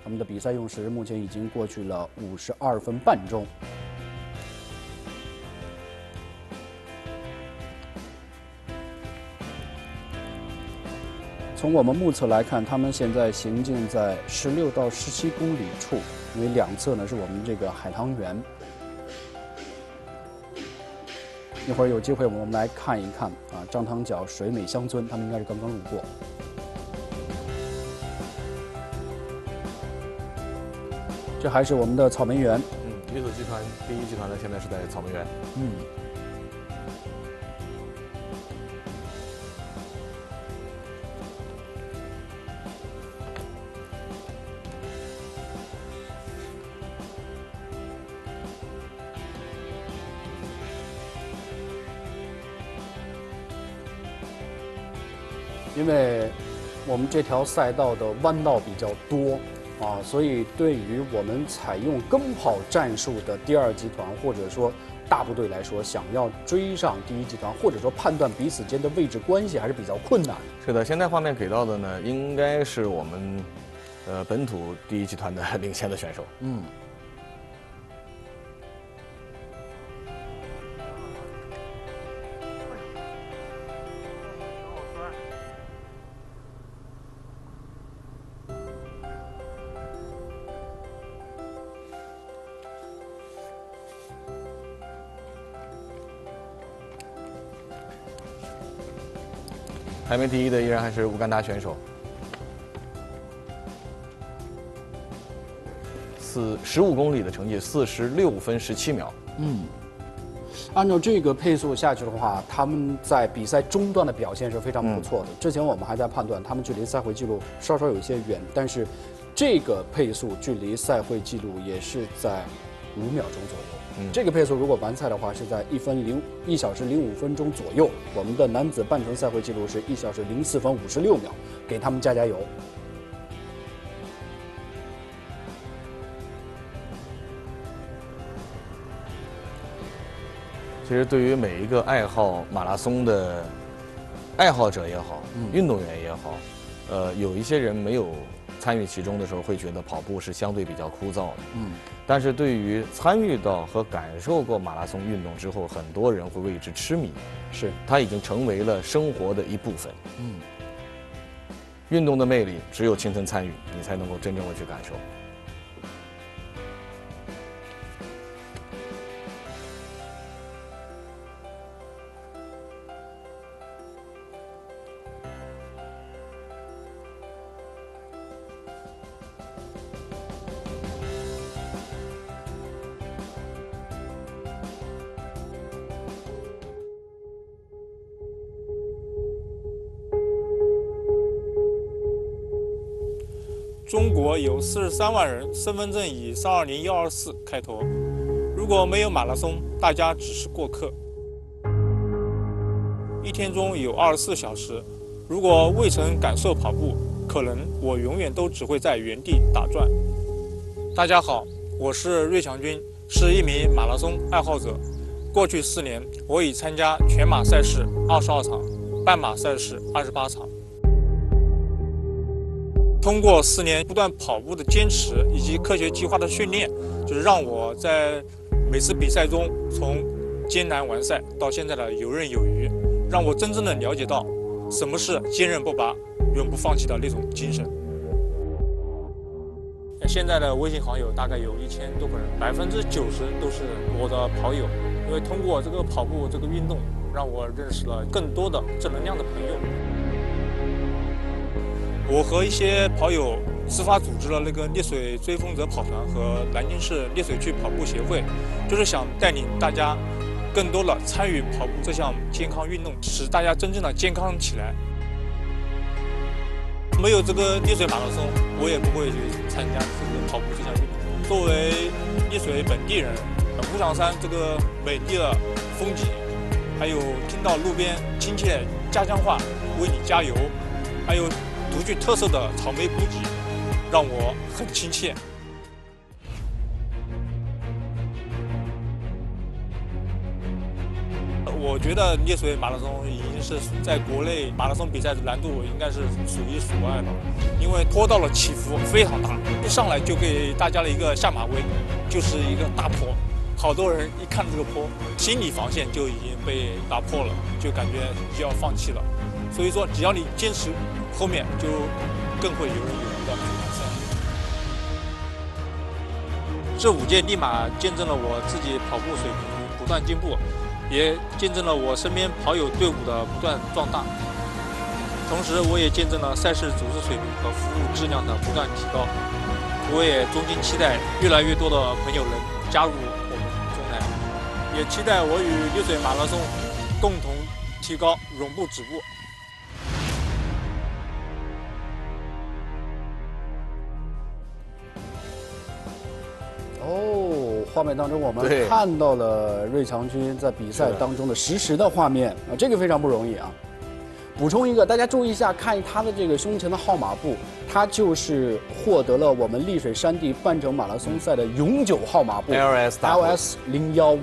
他们的比赛用时目前已经过去了五十二分半钟。从我们目测来看，他们现在行进在十六到十七公里处，因为两侧呢是我们这个海棠园。一会儿有机会我们来看一看啊，张塘角水美乡村，他们应该是刚刚路过。这还是我们的草莓园。嗯，女子集团第一集团呢，现在是在草莓园。嗯。们这条赛道的弯道比较多啊，所以对于我们采用跟跑战术的第二集团或者说大部队来说，想要追上第一集团，或者说判断彼此间的位置关系还是比较困难。是的，现在画面给到的呢，应该是我们呃本土第一集团的 领先的选手。嗯。名第一的依然还是乌干达选手，四十五公里的成绩四十六分十七秒。嗯，按照这个配速下去的话，他们在比赛中段的表现是非常不错的。之前我们还在判断他们距离赛会记录稍稍有一些远，但是这个配速距离赛会记录也是在五秒钟左右。这个配速如果完赛的话，是在一分零一小时零五分钟左右。我们的男子半程赛会记录是一小时零四分五十六秒，给他们加加油。其实，对于每一个爱好马拉松的爱好者也好，运动员也好，呃，有一些人没有。参与其中的时候，会觉得跑步是相对比较枯燥的。嗯，但是对于参与到和感受过马拉松运动之后，很多人会为之痴迷。是，它已经成为了生活的一部分。嗯，运动的魅力，只有亲身参与，你才能够真正的去感受。中国有四十三万人身份证以三二零幺二四开头，如果没有马拉松，大家只是过客。一天中有二十四小时，如果未曾感受跑步，可能我永远都只会在原地打转。大家好，我是芮强军，是一名马拉松爱好者。过去四年，我已参加全马赛事二十二场，半马赛事二十八场。通过四年不断跑步的坚持以及科学计划的训练，就是让我在每次比赛中从艰难完赛到现在的游刃有余，让我真正的了解到什么是坚韧不拔、永不放弃的那种精神。现在的微信好友大概有一千多个人，百分之九十都是我的跑友，因为通过这个跑步这个运动，让我认识了更多的正能量的朋友。我和一些跑友自发组织了那个溺水追风者跑团和南京市溺水区跑步协会，就是想带领大家更多的参与跑步这项健康运动，使大家真正的健康起来。没有这个溺水马拉松，我也不会去参加这个跑步这项运动。作为溺水本地人，五响山这个美丽的风景，还有听到路边亲切家乡话为你加油，还有。独具特色的草莓补给让我很亲切。我觉得溺水马拉松已经是在国内马拉松比赛的难度应该是数一数二了，因为坡道的起伏非常大，一上来就给大家了一个下马威，就是一个大坡，好多人一看这个坡，心理防线就已经被打破了，就感觉就要放弃了。所以说，只要你坚持。后面就更会游刃有余的去完赛。这五届立马见证了我自己跑步水平不断进步，也见证了我身边跑友队伍的不断壮大。同时，我也见证了赛事组织水平和服务质量的不断提高。我也衷心期待越来越多的朋友能加入我们中来，也期待我与丽水马拉松共同提高，永不止步。画面当中，我们看到了芮强军在比赛当中的实时的画面啊，这个非常不容易啊。补充一个，大家注意一下，看他的这个胸前的号码布，他就是获得了我们丽水山地半程马拉松赛的永久号码布，LS LS 零幺五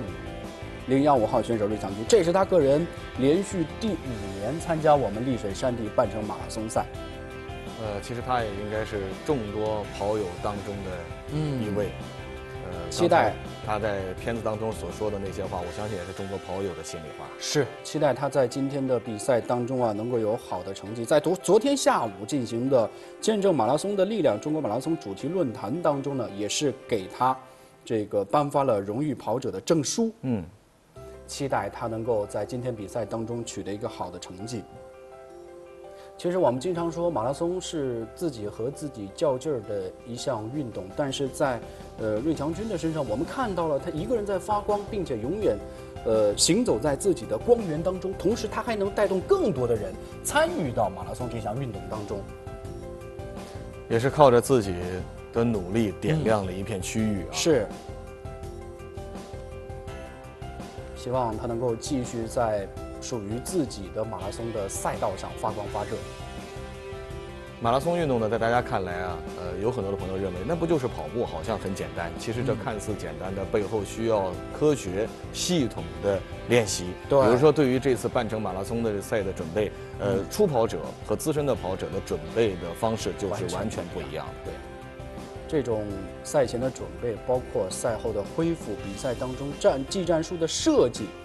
零幺五号选手芮强军，这是他个人连续第五年参加我们丽水山地半程马拉松赛。呃，其实他也应该是众多跑友当中的一位。呃，期待他在片子当中所说的那些话，我相信也是中国跑友的心里话。是期待他在今天的比赛当中啊，能够有好的成绩。在昨昨天下午进行的“见证马拉松的力量”中国马拉松主题论坛当中呢，也是给他这个颁发了荣誉跑者的证书。嗯，期待他能够在今天比赛当中取得一个好的成绩。其实我们经常说马拉松是自己和自己较劲儿的一项运动，但是在呃瑞强军的身上，我们看到了他一个人在发光，并且永远呃行走在自己的光源当中，同时他还能带动更多的人参与到马拉松这项运动当中。也是靠着自己的努力点亮了一片区域啊！是，希望他能够继续在属于自己的马拉松的赛道上发光发热。马拉松运动呢，在大家看来啊，呃，有很多的朋友认为，那不就是跑步，好像很简单。其实这看似简单的背后，需要科学系统的练习。对比如说，对于这次半程马拉松的赛的准备，呃，初跑者和资深的跑者的准备的方式就是完全不一样的。对，这种赛前的准备，包括赛后的恢复，比赛当中战技战术的设计，啊，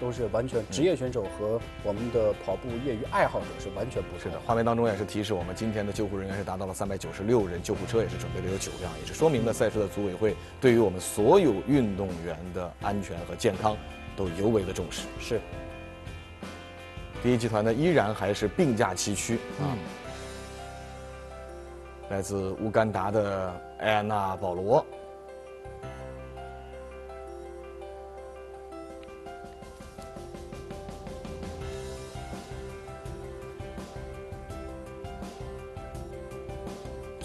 都是完全职业选手和我们的跑步业余爱好者是完全不是的。画面当中也是提示我们，今天的救护人员是达到了三百九十六人，救护车也是准备了有九辆，也是说明了赛事的组委会对于我们所有运动员的安全和健康都尤为的重视。是，第一集团呢依然还是并驾齐驱啊。来自乌干达的艾安娜·保罗，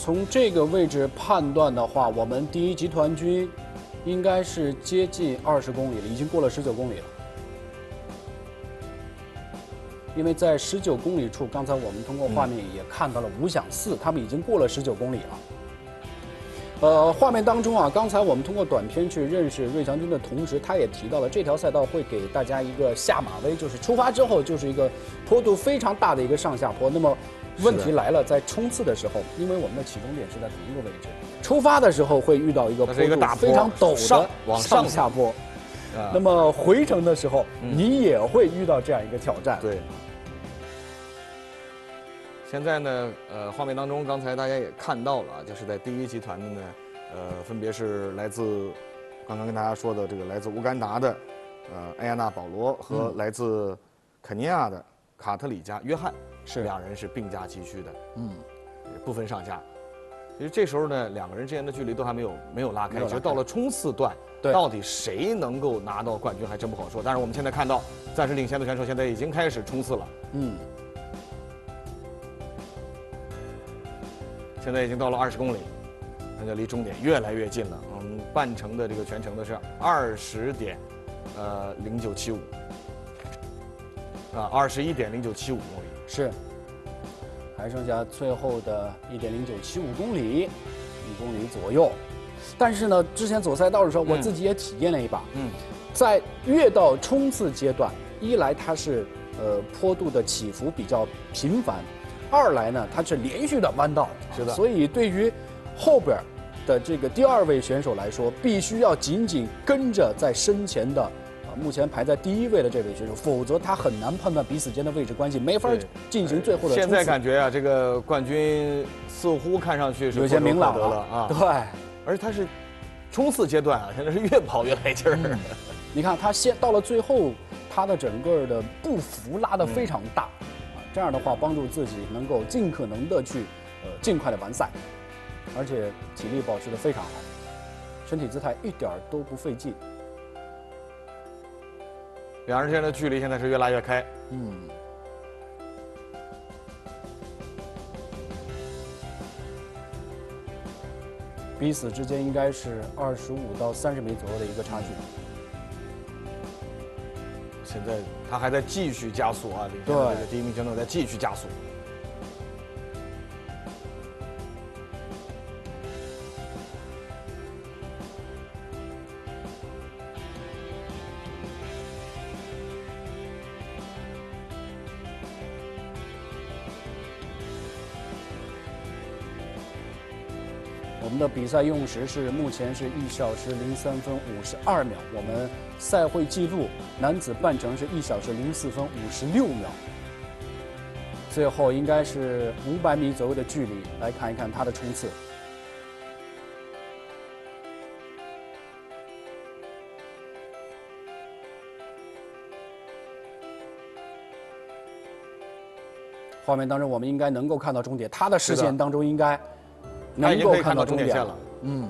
从这个位置判断的话，我们第一集团军应该是接近二十公里了，已经过了十九公里了。因为在十九公里处，刚才我们通过画面也看到了五响四，他们已经过了十九公里了。呃，画面当中啊，刚才我们通过短片去认识瑞强军的同时，他也提到了这条赛道会给大家一个下马威，就是出发之后就是一个坡度非常大的一个上下坡。那么问题来了，在冲刺的时候，因为我们的起终点是在同一个位置，出发的时候会遇到一个坡度非常陡上的往上上下坡。啊那么回程的时候，你也会遇到这样一个挑战。对。现在呢，呃，画面当中刚才大家也看到了啊，就是在第一集团的呢，呃，分别是来自刚刚跟大家说的这个来自乌干达的，呃，艾亚娜·保罗和来自肯尼亚的卡特里加·约翰，是两人是并驾齐驱的，嗯，不分上下。其实这时候呢，两个人之间的距离都还没有没有拉开，就到了冲刺段，对到底谁能够拿到冠军还真不好说。但是我们现在看到，暂时领先的选手现在已经开始冲刺了。嗯，现在已经到了二十公里，那就离终点越来越近了。嗯，半程的这个全程的是二十点，呃，零九七五，啊，二十一点零九七五公里。是，还剩下最后的一点零九七五公里，一公里左右。但是呢，之前走赛道的时候，我嗯自己也体验了一把。嗯，在越到冲刺阶段，一来它是呃坡度的起伏比较频繁，二来呢它是连续的弯道，是的所以对于后边的这个第二位选手来说，必须要紧紧跟着在身前的。啊，目前排在第一位的这位选手，否则他很难判断彼此间的位置关系，没法对进行最后的。现在感觉啊，这个冠军似乎看上去是有些明朗了啊。对，而且他是冲刺阶段啊，现在是越跑越来劲儿。你看他先到了最后，他的整个的步幅拉得非常大，啊，这样的话帮助自己能够尽可能的去呃尽快的完赛，而且体力保持得非常好，身体姿态一点儿都不费劲。两人之间的距离现在是越拉越开。嗯，彼此之间应该是二十五到三十米左右的一个差距。现在他还在继续加速啊，领先的这个第一名选手在继续加速。的比赛用时是目前是一小时零三分五十二秒，我们赛会记录男子半程是一小时零四分五十六秒。最后应该是五百米左右的距离，来看一看他的冲刺。画面当中，我们应该能够看到终点，他的视线当中应该能够看到终点线了。嗯，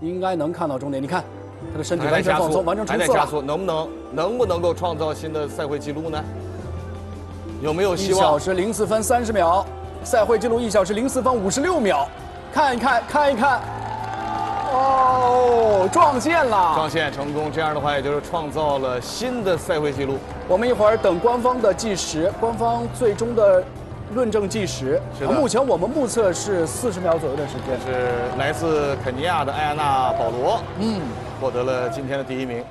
应该能看到终点。你看，他的身体完全放松，完成冲刺了。能不能能不能够创造新的赛会纪录呢？有没有希望？一小时零四分三十秒，赛会纪录一小时零四分五十六秒，看一看，看一看。哦，撞线了！撞线成功，这样的话也就是创造了新的赛会记录。我们一会儿等官方的计时，官方最终的论证计时。是的。目前我们目测是四十秒左右的时间。是来自肯尼亚的艾安娜·保罗，嗯，获得了今天的第一名。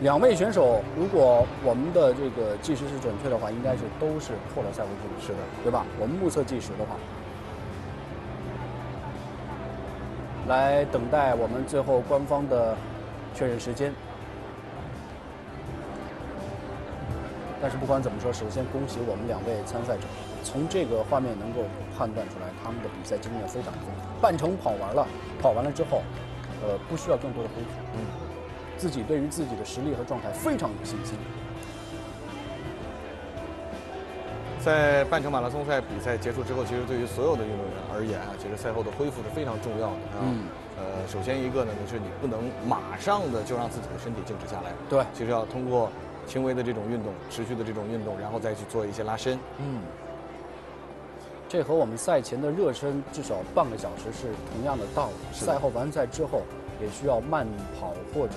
两位选手，如果我们的这个计时是准确的话，应该是都是破了赛会纪录。是的，对吧？我们目测计时的话。来等待我们最后官方的确认时间。但是不管怎么说，首先恭喜我们两位参赛者，从这个画面能够判断出来，他们的比赛经验非常丰富。半程跑完了，跑完了之后，呃，不需要更多的恢复，嗯，自己对于自己的实力和状态非常有信心。在半程马拉松赛比赛结束之后，其实对于所有的运动员而言啊，其实赛后的恢复是非常重要的啊。嗯。呃，首先一个呢，就是你不能马上的就让自己的身体静止下来。对。其实要通过轻微的这种运动，持续的这种运动，然后再去做一些拉伸。嗯。这和我们赛前的热身至少半个小时是同样的道理。赛后完赛之后，也需要慢跑或者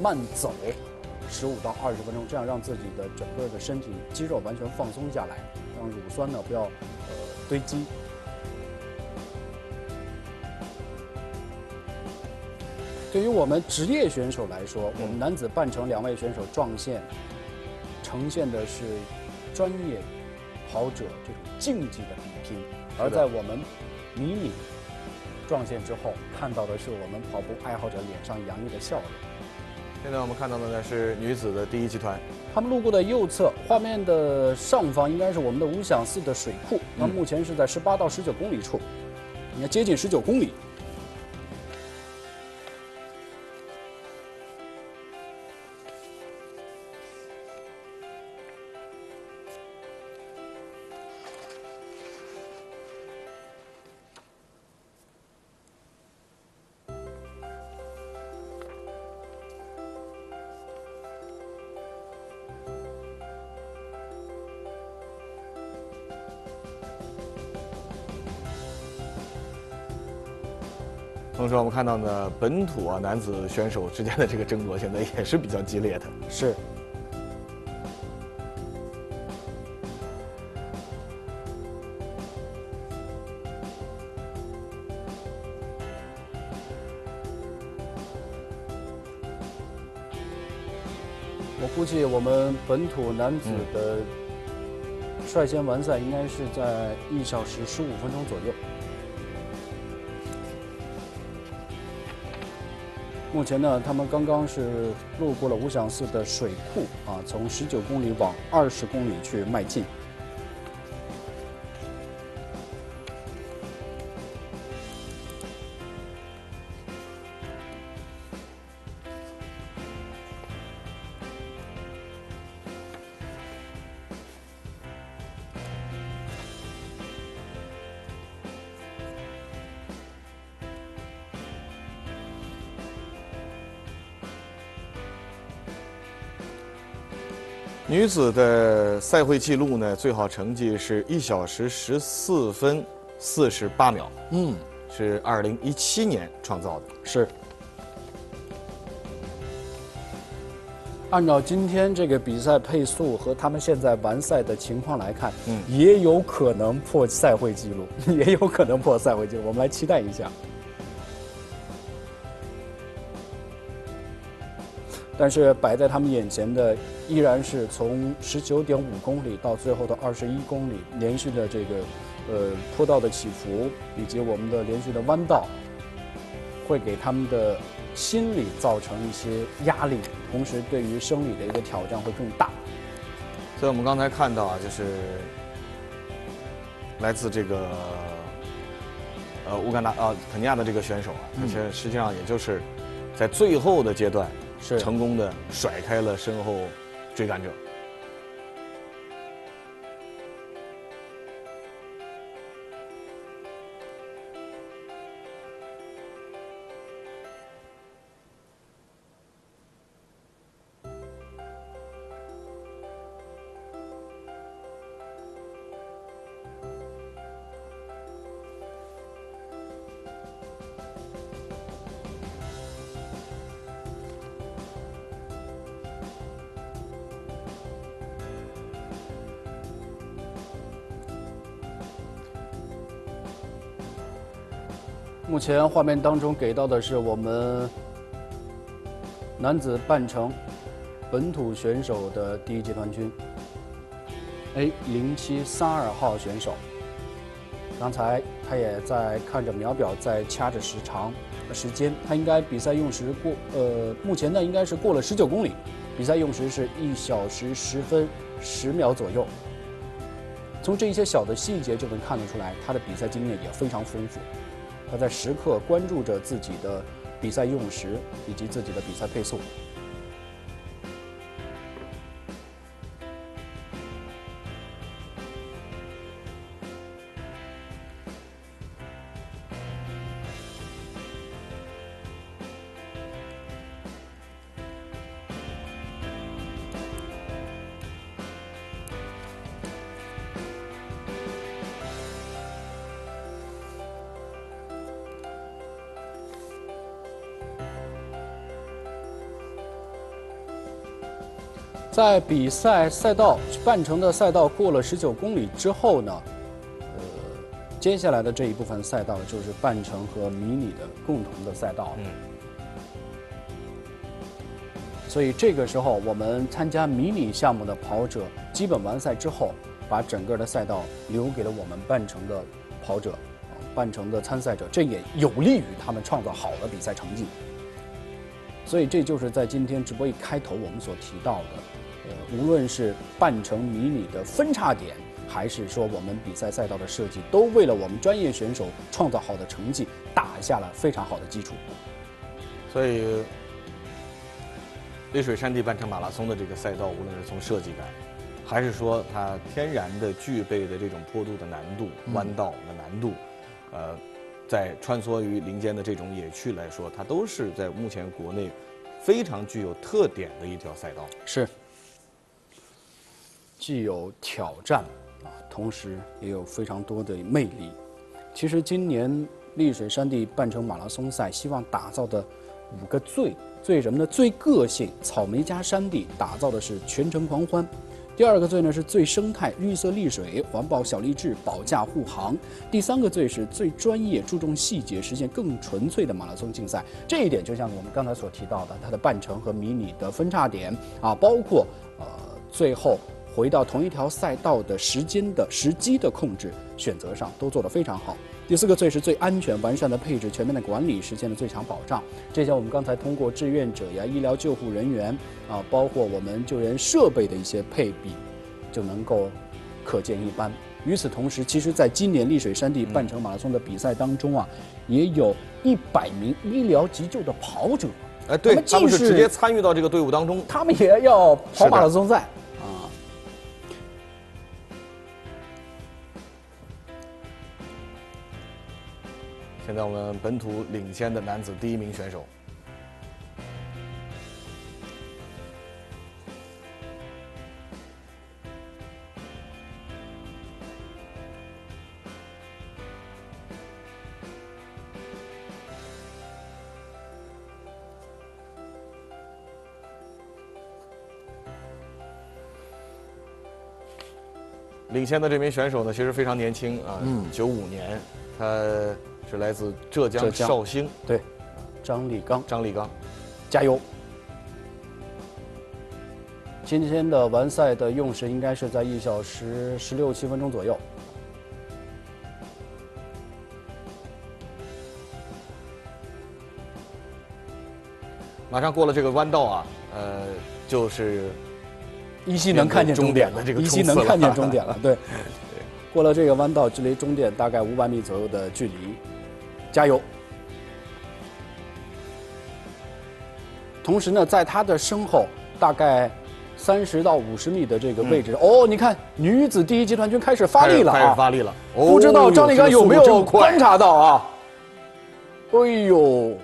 慢走。十五到二十分钟，这样让自己的整个的身体肌肉完全放松下来，让乳酸呢不要呃堆积。对于我们职业选手来说，我们男子半程两位选手撞线，呈现的是专业跑者这种竞技的比拼；而在我们迷你撞线之后，看到的是我们跑步爱好者脸上洋溢的笑容。现在我们看到的呢是女子的第一集团，他们路过的右侧，画面的上方应该是我们的五想寺的水库，那目前是在十八到十九公里处，应该接近十九公里。看到呢，本土啊男子选手之间的这个争夺现在也是比较激烈的。是。我估计我们本土男子的率先完赛应该是在一小时十五分钟左右。目前呢，他们刚刚是路过了无想寺的水库啊，从十九公里往二十公里去迈进。女子的赛会记录呢，最好成绩是一小时十四分四十八秒，嗯，是二零一七年创造的。是。按照今天这个比赛配速和他们现在完赛的情况来看，嗯，也有可能破赛会记录，也有可能破赛会记录，我们来期待一下。但是摆在他们眼前的依然是从十九点五公里到最后的二十一公里，连续的这个呃坡道的起伏以及我们的连续的弯道，会给他们的心理造成一些压力，同时对于生理的一个挑战会更大。所以我们刚才看到啊，就是来自这个呃乌干达啊肯尼亚的这个选手啊，他实实际上也就是在最后的阶段是成功的甩开了身后追赶者。前画面当中给到的是我们男子半程本土选手的第一集团军 A 零七三二号选手。刚才他也在看着秒表，在掐着时长时间。他应该比赛用时过，呃，目前呢应该是过了十九公里，比赛用时是一小时十分十秒左右。从这一些小的细节就能看得出来，他的比赛经验也非常丰富。他在时刻关注着自己的比赛用时以及自己的比赛配速。在比赛赛道半程的赛道过了十九公里之后呢，呃，接下来的这一部分赛道就是半程和迷你的共同的赛道。嗯。所以这个时候，我们参加迷你项目的跑者基本完赛之后，把整个的赛道留给了我们半程的跑者，半程的参赛者，这也有利于他们创造好的比赛成绩。所以这就是在今天直播一开头我们所提到的。无论是半程迷你的分叉点，还是说我们比赛赛道的设计，都为了我们专业选手创造好的成绩打下了非常好的基础。所以，丽水山地半程马拉松的这个赛道，无论是从设计感，还是说它天然的具备的这种坡度的难度、弯道的难度，呃，在穿梭于林间的这种野趣来说，它都是在目前国内非常具有特点的一条赛道。是。既有挑战啊，同时也有非常多的魅力。其实今年丽水山地半程马拉松赛希望打造的五个最最什么呢？最个性草莓加山地，打造的是全程狂欢。第二个最呢是最生态绿色丽水环保小励志保驾护航。第三个最是最专业注重细节实现更纯粹的马拉松竞赛。这一点就像我们刚才所提到的，它的半程和迷你的分叉点啊，包括呃最后。回到同一条赛道的时间的时机的控制选择上都做得非常好。第四个最是最安全完善的配置，全面的管理实现了最强保障。这些我们刚才通过志愿者呀、医疗救护人员啊，包括我们救援设备的一些配比，就能够可见一斑。与此同时，其实在今年丽水山地半程马拉松的比赛当中啊，也有一百名医疗急救的跑者，哎，对，他们是直接参与到这个队伍当中，他们也要跑马拉松赛。现在我们本土领先的男子第一名选手，领先的这名选手呢，其实非常年轻啊，九五年，他。是来自浙江绍兴，对，张立刚，张立刚，加油！今天的完赛的用时应该是在一小时十六七分钟左右。马上过了这个弯道啊，呃，就是依稀能看见终点的这个依稀能看见终点了，对。过了这个弯道，距离终点大概五百米左右的距离。加油！同时呢，在他的身后，大概三十到五十米的这个位置，哦，你看女子第一集团军开始发力了开始发力了。不知道张立刚有没有观察到啊？哎呦！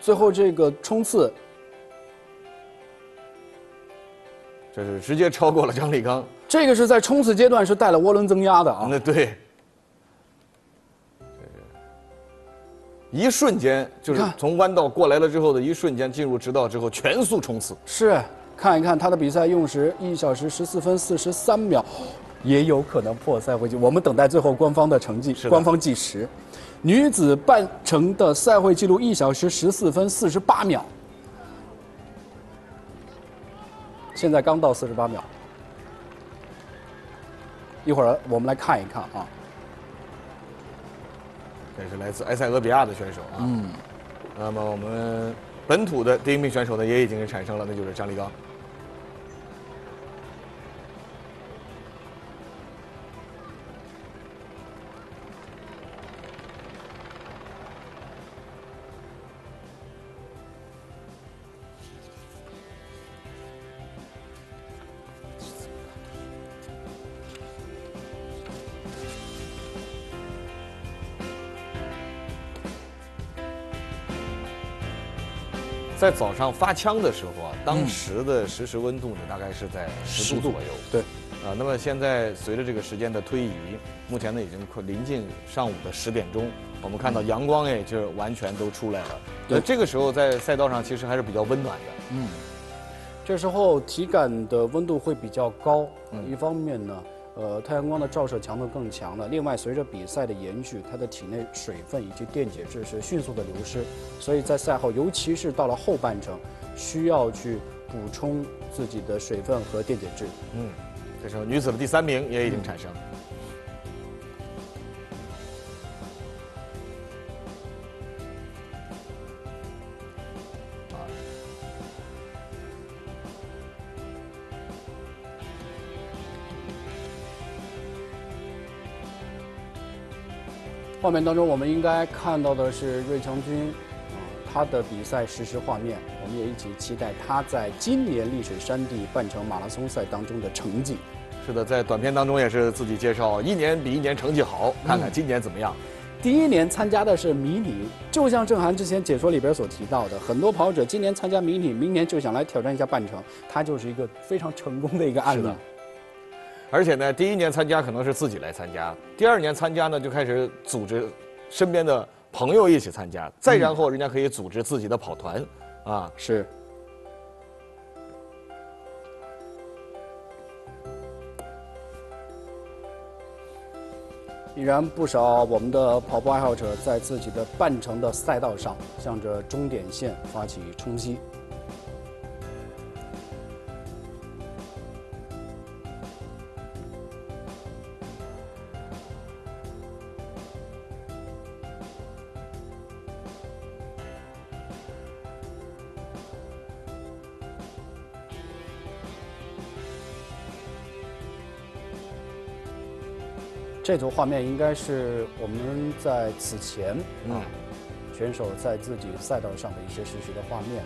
最后这个冲刺，这是直接超过了张立刚。这个是在冲刺阶段是带了涡轮增压的啊。那对，一瞬间就是从弯道过来了之后的一瞬间，进入直道之后全速冲刺。是，看一看他的比赛用时一小时十四分四十三秒，也有可能破赛会纪。我们等待最后官方的成绩，官方计时。女子半程的赛会纪录一小时十四分四十八秒，现在刚到四十八秒。一会儿我们来看一看啊，这是来自埃塞俄比亚的选手啊。嗯。那么我们本土的第一名选手呢，也已经产生了，那就是张立刚。在早上发枪的时候啊，当时的实时温度呢，大概是在十度左右。对，啊，那么现在随着这个时间的推移，目前呢已经快临近上午的十点钟，我们看到阳光哎，就完全都出来了。那，这个时候在赛道上其实还是比较温暖的。嗯，这时候体感的温度会比较高。嗯，一方面呢。呃，太阳光的照射强度更强了。另外，随着比赛的延续，他的体内水分以及电解质是迅速的流失，所以在赛后，尤其是到了后半程，需要去补充自己的水分和电解质。嗯，这时候女子的第三名也已经产生。画面当中，我们应该看到的是芮强军，啊，他的比赛实时画面。我们也一起期待他在今年丽水山地半程马拉松赛当中的成绩。是的，在短片当中也是自己介绍，一年比一年成绩好，看看今年怎么样。第一年参加的是迷你，就像郑涵之前解说里边所提到的，很多跑者今年参加迷你，明年就想来挑战一下半程，他就是一个非常成功的一个案例。而且呢，第一年参加可能是自己来参加，第二年参加呢就开始组织身边的朋友一起参加，再然后人家可以组织自己的跑团，啊是。依然不少我们的跑步爱好者在自己的半程的赛道上，向着终点线发起冲击。这组画面应该是我们在此前啊选手在自己赛道上的一些实时的画面。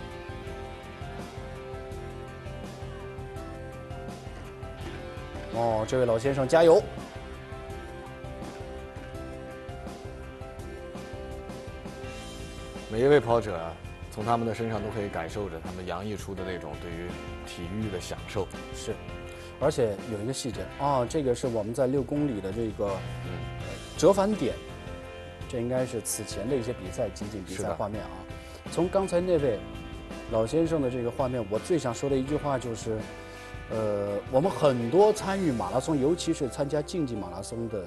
哦，这位老先生加油！每一位跑者啊从他们的身上都可以感受着他们洋溢出的那种对于体育的享受。是。而且有一个细节啊，这个是我们在六公里的这个折返点，这应该是此前的一些比赛集锦比赛画面啊。从刚才那位老先生的这个画面，我最想说的一句话就是，呃，我们很多参与马拉松，尤其是参加竞技马拉松的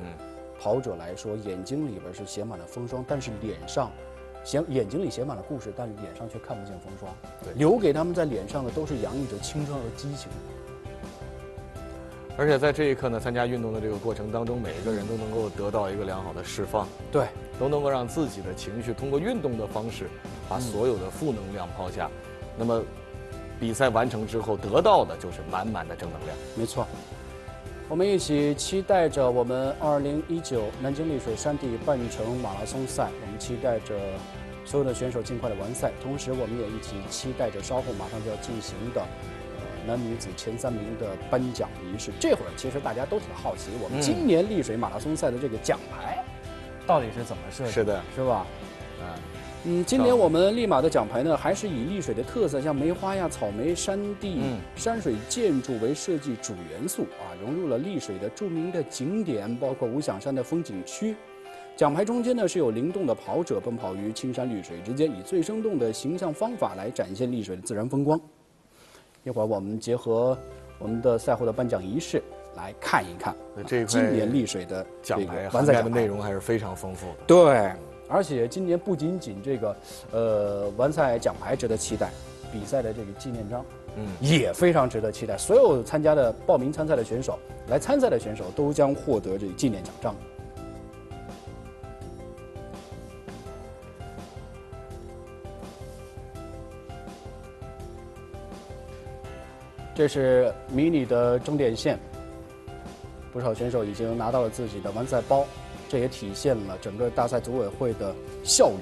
跑者来说，眼睛里边是写满了风霜，但是脸上写眼睛里写满了故事，但脸上却看不见风霜。对，留给他们在脸上的都是洋溢着青春和激情。而且在这一刻呢，参加运动的这个过程当中，每一个人都能够得到一个良好的释放，对，都能够让自己的情绪通过运动的方式，把所有的负能量抛下。那么比赛完成之后得到的就是满满的正能量。没错，我们一起期待着我们二零一九南京丽水山地半程马拉松赛，我们期待着所有的选手尽快的完赛，同时我们也一起期待着稍后马上就要进行的。呃，男女子前三名的颁奖仪式，这会儿其实大家都挺好奇，我们今年丽水马拉松赛的这个奖牌到底是怎么设计？是的，是吧？啊，嗯，今年我们丽马的奖牌呢，还是以丽水的特色，像梅花呀、草莓、山地、嗯山水建筑为设计主元素啊，融入了丽水的著名的景点，包括五响山的风景区。奖牌中间呢是有灵动的跑者奔跑于青山绿水之间，以最生动的形象方法来展现丽水的自然风光。一会儿我们结合我们的赛后的颁奖仪式来看一看那这今年丽水的这个奖牌完赛的内容还是非常丰富的。对，而且今年不仅仅这个呃完赛奖牌值得期待，比赛的这个纪念章，嗯也非常值得期待。所有参加的报名参赛的选手，来参赛的选手都将获得这个纪念奖章。这是迷你的终点线，不少选手已经拿到了自己的完赛包，这也体现了整个大赛组委会的效率。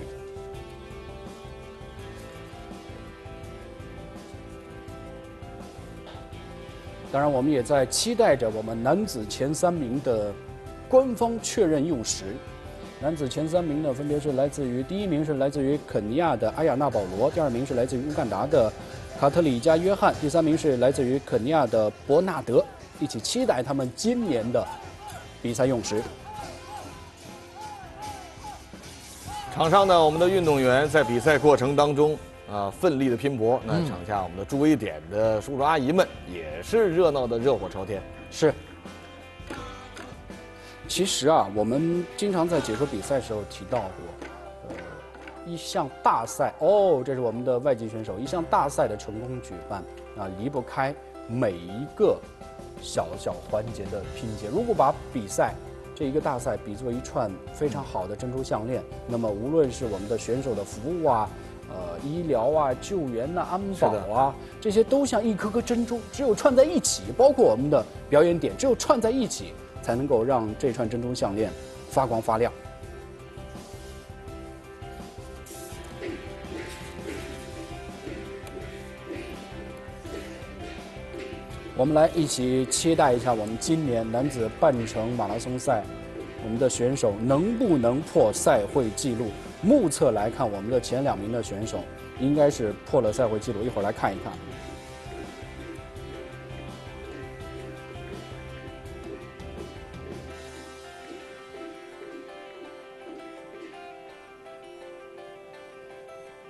当然，我们也在期待着我们男子前三名的官方确认用时。男子前三名呢，分别是来自于第一名是来自于肯尼亚的阿亚纳保罗，第二名是来自于乌干达的卡特里加约翰，第三名是来自于肯尼亚的伯纳德。一起期待他们今年的比赛用时。场上呢，我们的运动员在比赛过程当中啊，奋力的拼搏。那场下我们的助威点的叔叔阿姨们也是热闹的热火朝天。是。其实啊，我们经常在解说比赛时候提到过，呃，一项大赛哦，这是我们的外籍选手，一项大赛的成功举办啊，离不开每一个小小环节的拼接。如果把比赛这一个大赛比作一串非常好的珍珠项链，那么无论是我们的选手的服务啊，呃，医疗啊、救援呐、安保啊，这些都像一颗颗珍珠，只有串在一起，包括我们的表演点，只有串在一起，才能够让这串珍珠项链发光发亮。我们来一起期待一下我们今年男子半程马拉松赛，我们的选手能不能破赛会纪录？目测来看，我们的前两名的选手应该是破了赛会纪录。一会儿来看一看。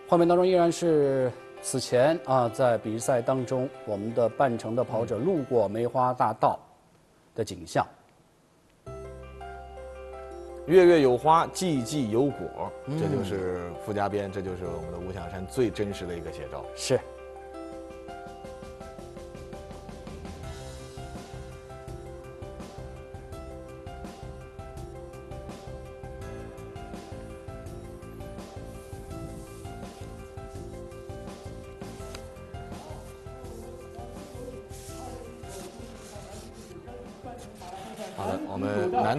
画面当中依然是此前啊，在比赛当中，我们的半程的跑者路过梅花大道的景象。月月有花，季季有果，这就是傅家边，这就是我们的五响山最真实的一个写照。是。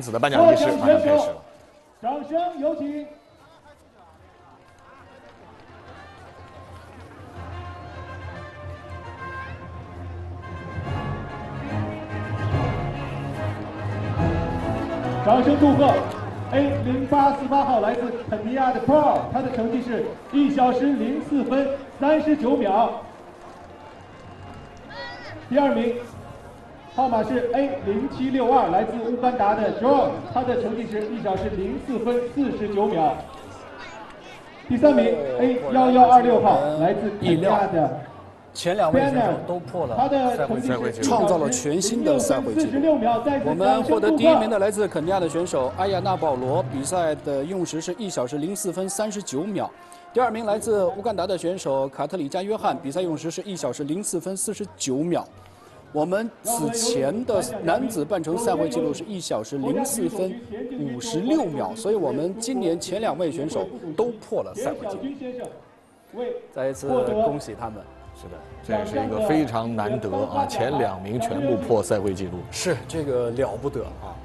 子的颁奖仪式马上开始了。掌声有请。掌声祝贺 A 零八四八号来自肯尼亚的 Pro，他的成绩是一小时零四分三十九秒。第二名，号码是 A 零七六二，来自乌干达的 John，他的成绩是一小时零四分四十九秒。第三名 A 幺幺二六号，来自肯尼亚的前两位选手都破了他的赛会成绩是创造了全新的赛会纪四十录。六秒，我们获得第一名的来自肯尼亚的选手阿亚纳保罗，比赛的用时是一小时零四分三十九秒。第二名来自乌干达的选手卡特里加约翰，比赛用时是一小时零四分四十九秒。我们此前的男子半程赛会纪录是一小时零四分五十六秒，所以我们今年前两位选手都破了赛会纪录。再一次恭喜他们。是的，这也是一个非常难得啊，前两名全部破赛会纪录。是这个了不得啊！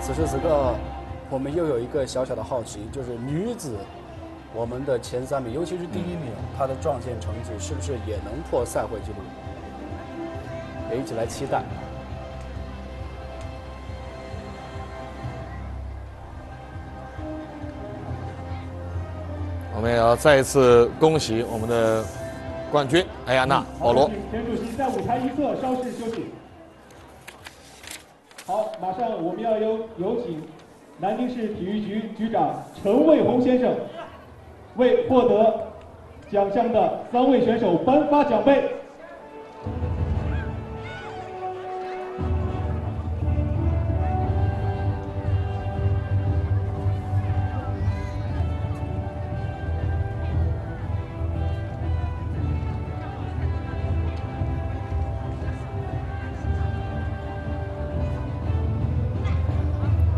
此时此刻，我们又有一个小小的好奇，就是女子我们的前三名，尤其是第一名，他的撞线成绩是不是也能破赛会纪录？也一起来期待。我们也要再一次恭喜我们的冠军艾亚娜·保罗。田主席在舞台一侧稍事休息。好，马上我们要有有请南京市体育局局长陈卫红先生为获得奖项的三位选手颁发奖杯。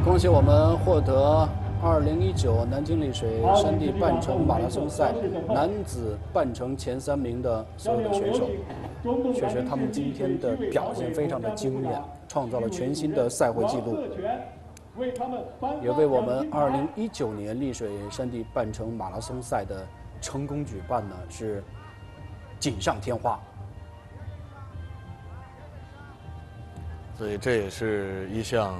恭喜我们获得2019南京丽水山地半程马拉松赛男子半程前三名的所有的选手，确实他们今天的表现非常的惊艳，创造了全新的赛会纪录，也为我们2019年丽水山地半程马拉松赛的成功举办呢是锦上添花。所以这也是一项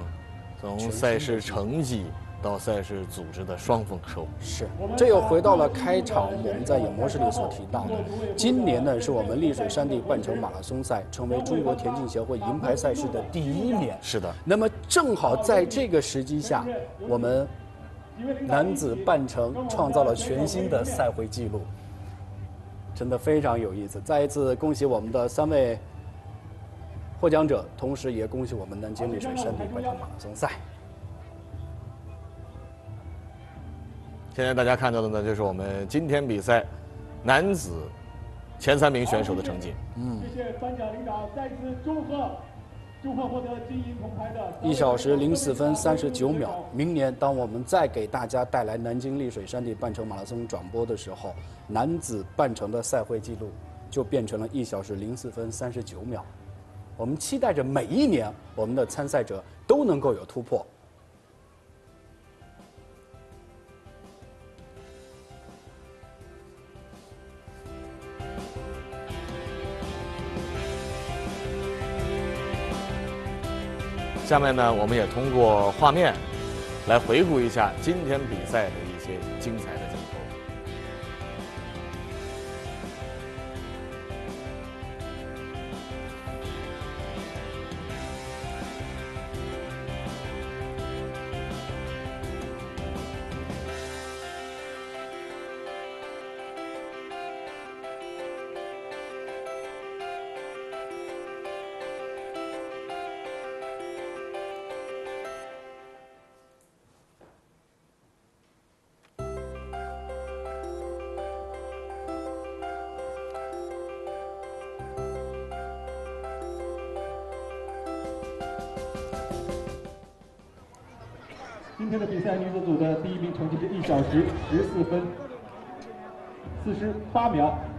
从赛事成绩到赛事组织的双丰收。是，这又回到了开场我们在演播室里所提到的，今年呢是我们丽水山地半程马拉松赛成为中国田径协会银牌赛事的第一年。是的，那么正好在这个时机下，我们男子半程创造了全新的赛会纪录，真的非常有意思。再一次恭喜我们的三位获奖者，同时也恭喜我们南京丽水山地半程马拉松赛。现在大家看到的呢，就是我们今天比赛男子前三名选手的成绩。嗯，谢谢颁奖领导再次祝贺，祝贺获得金银铜牌的一小时零四分三十九秒。明年当我们再给大家带来南京丽水山地半程马拉松转播的时候，男子半程的赛会记录就变成了一小时零四分三十九秒。我们期待着每一年我们的参赛者都能够有突破。下面呢，我们也通过画面来回顾一下今天比赛的一些精彩。是一小时十四分四十八秒。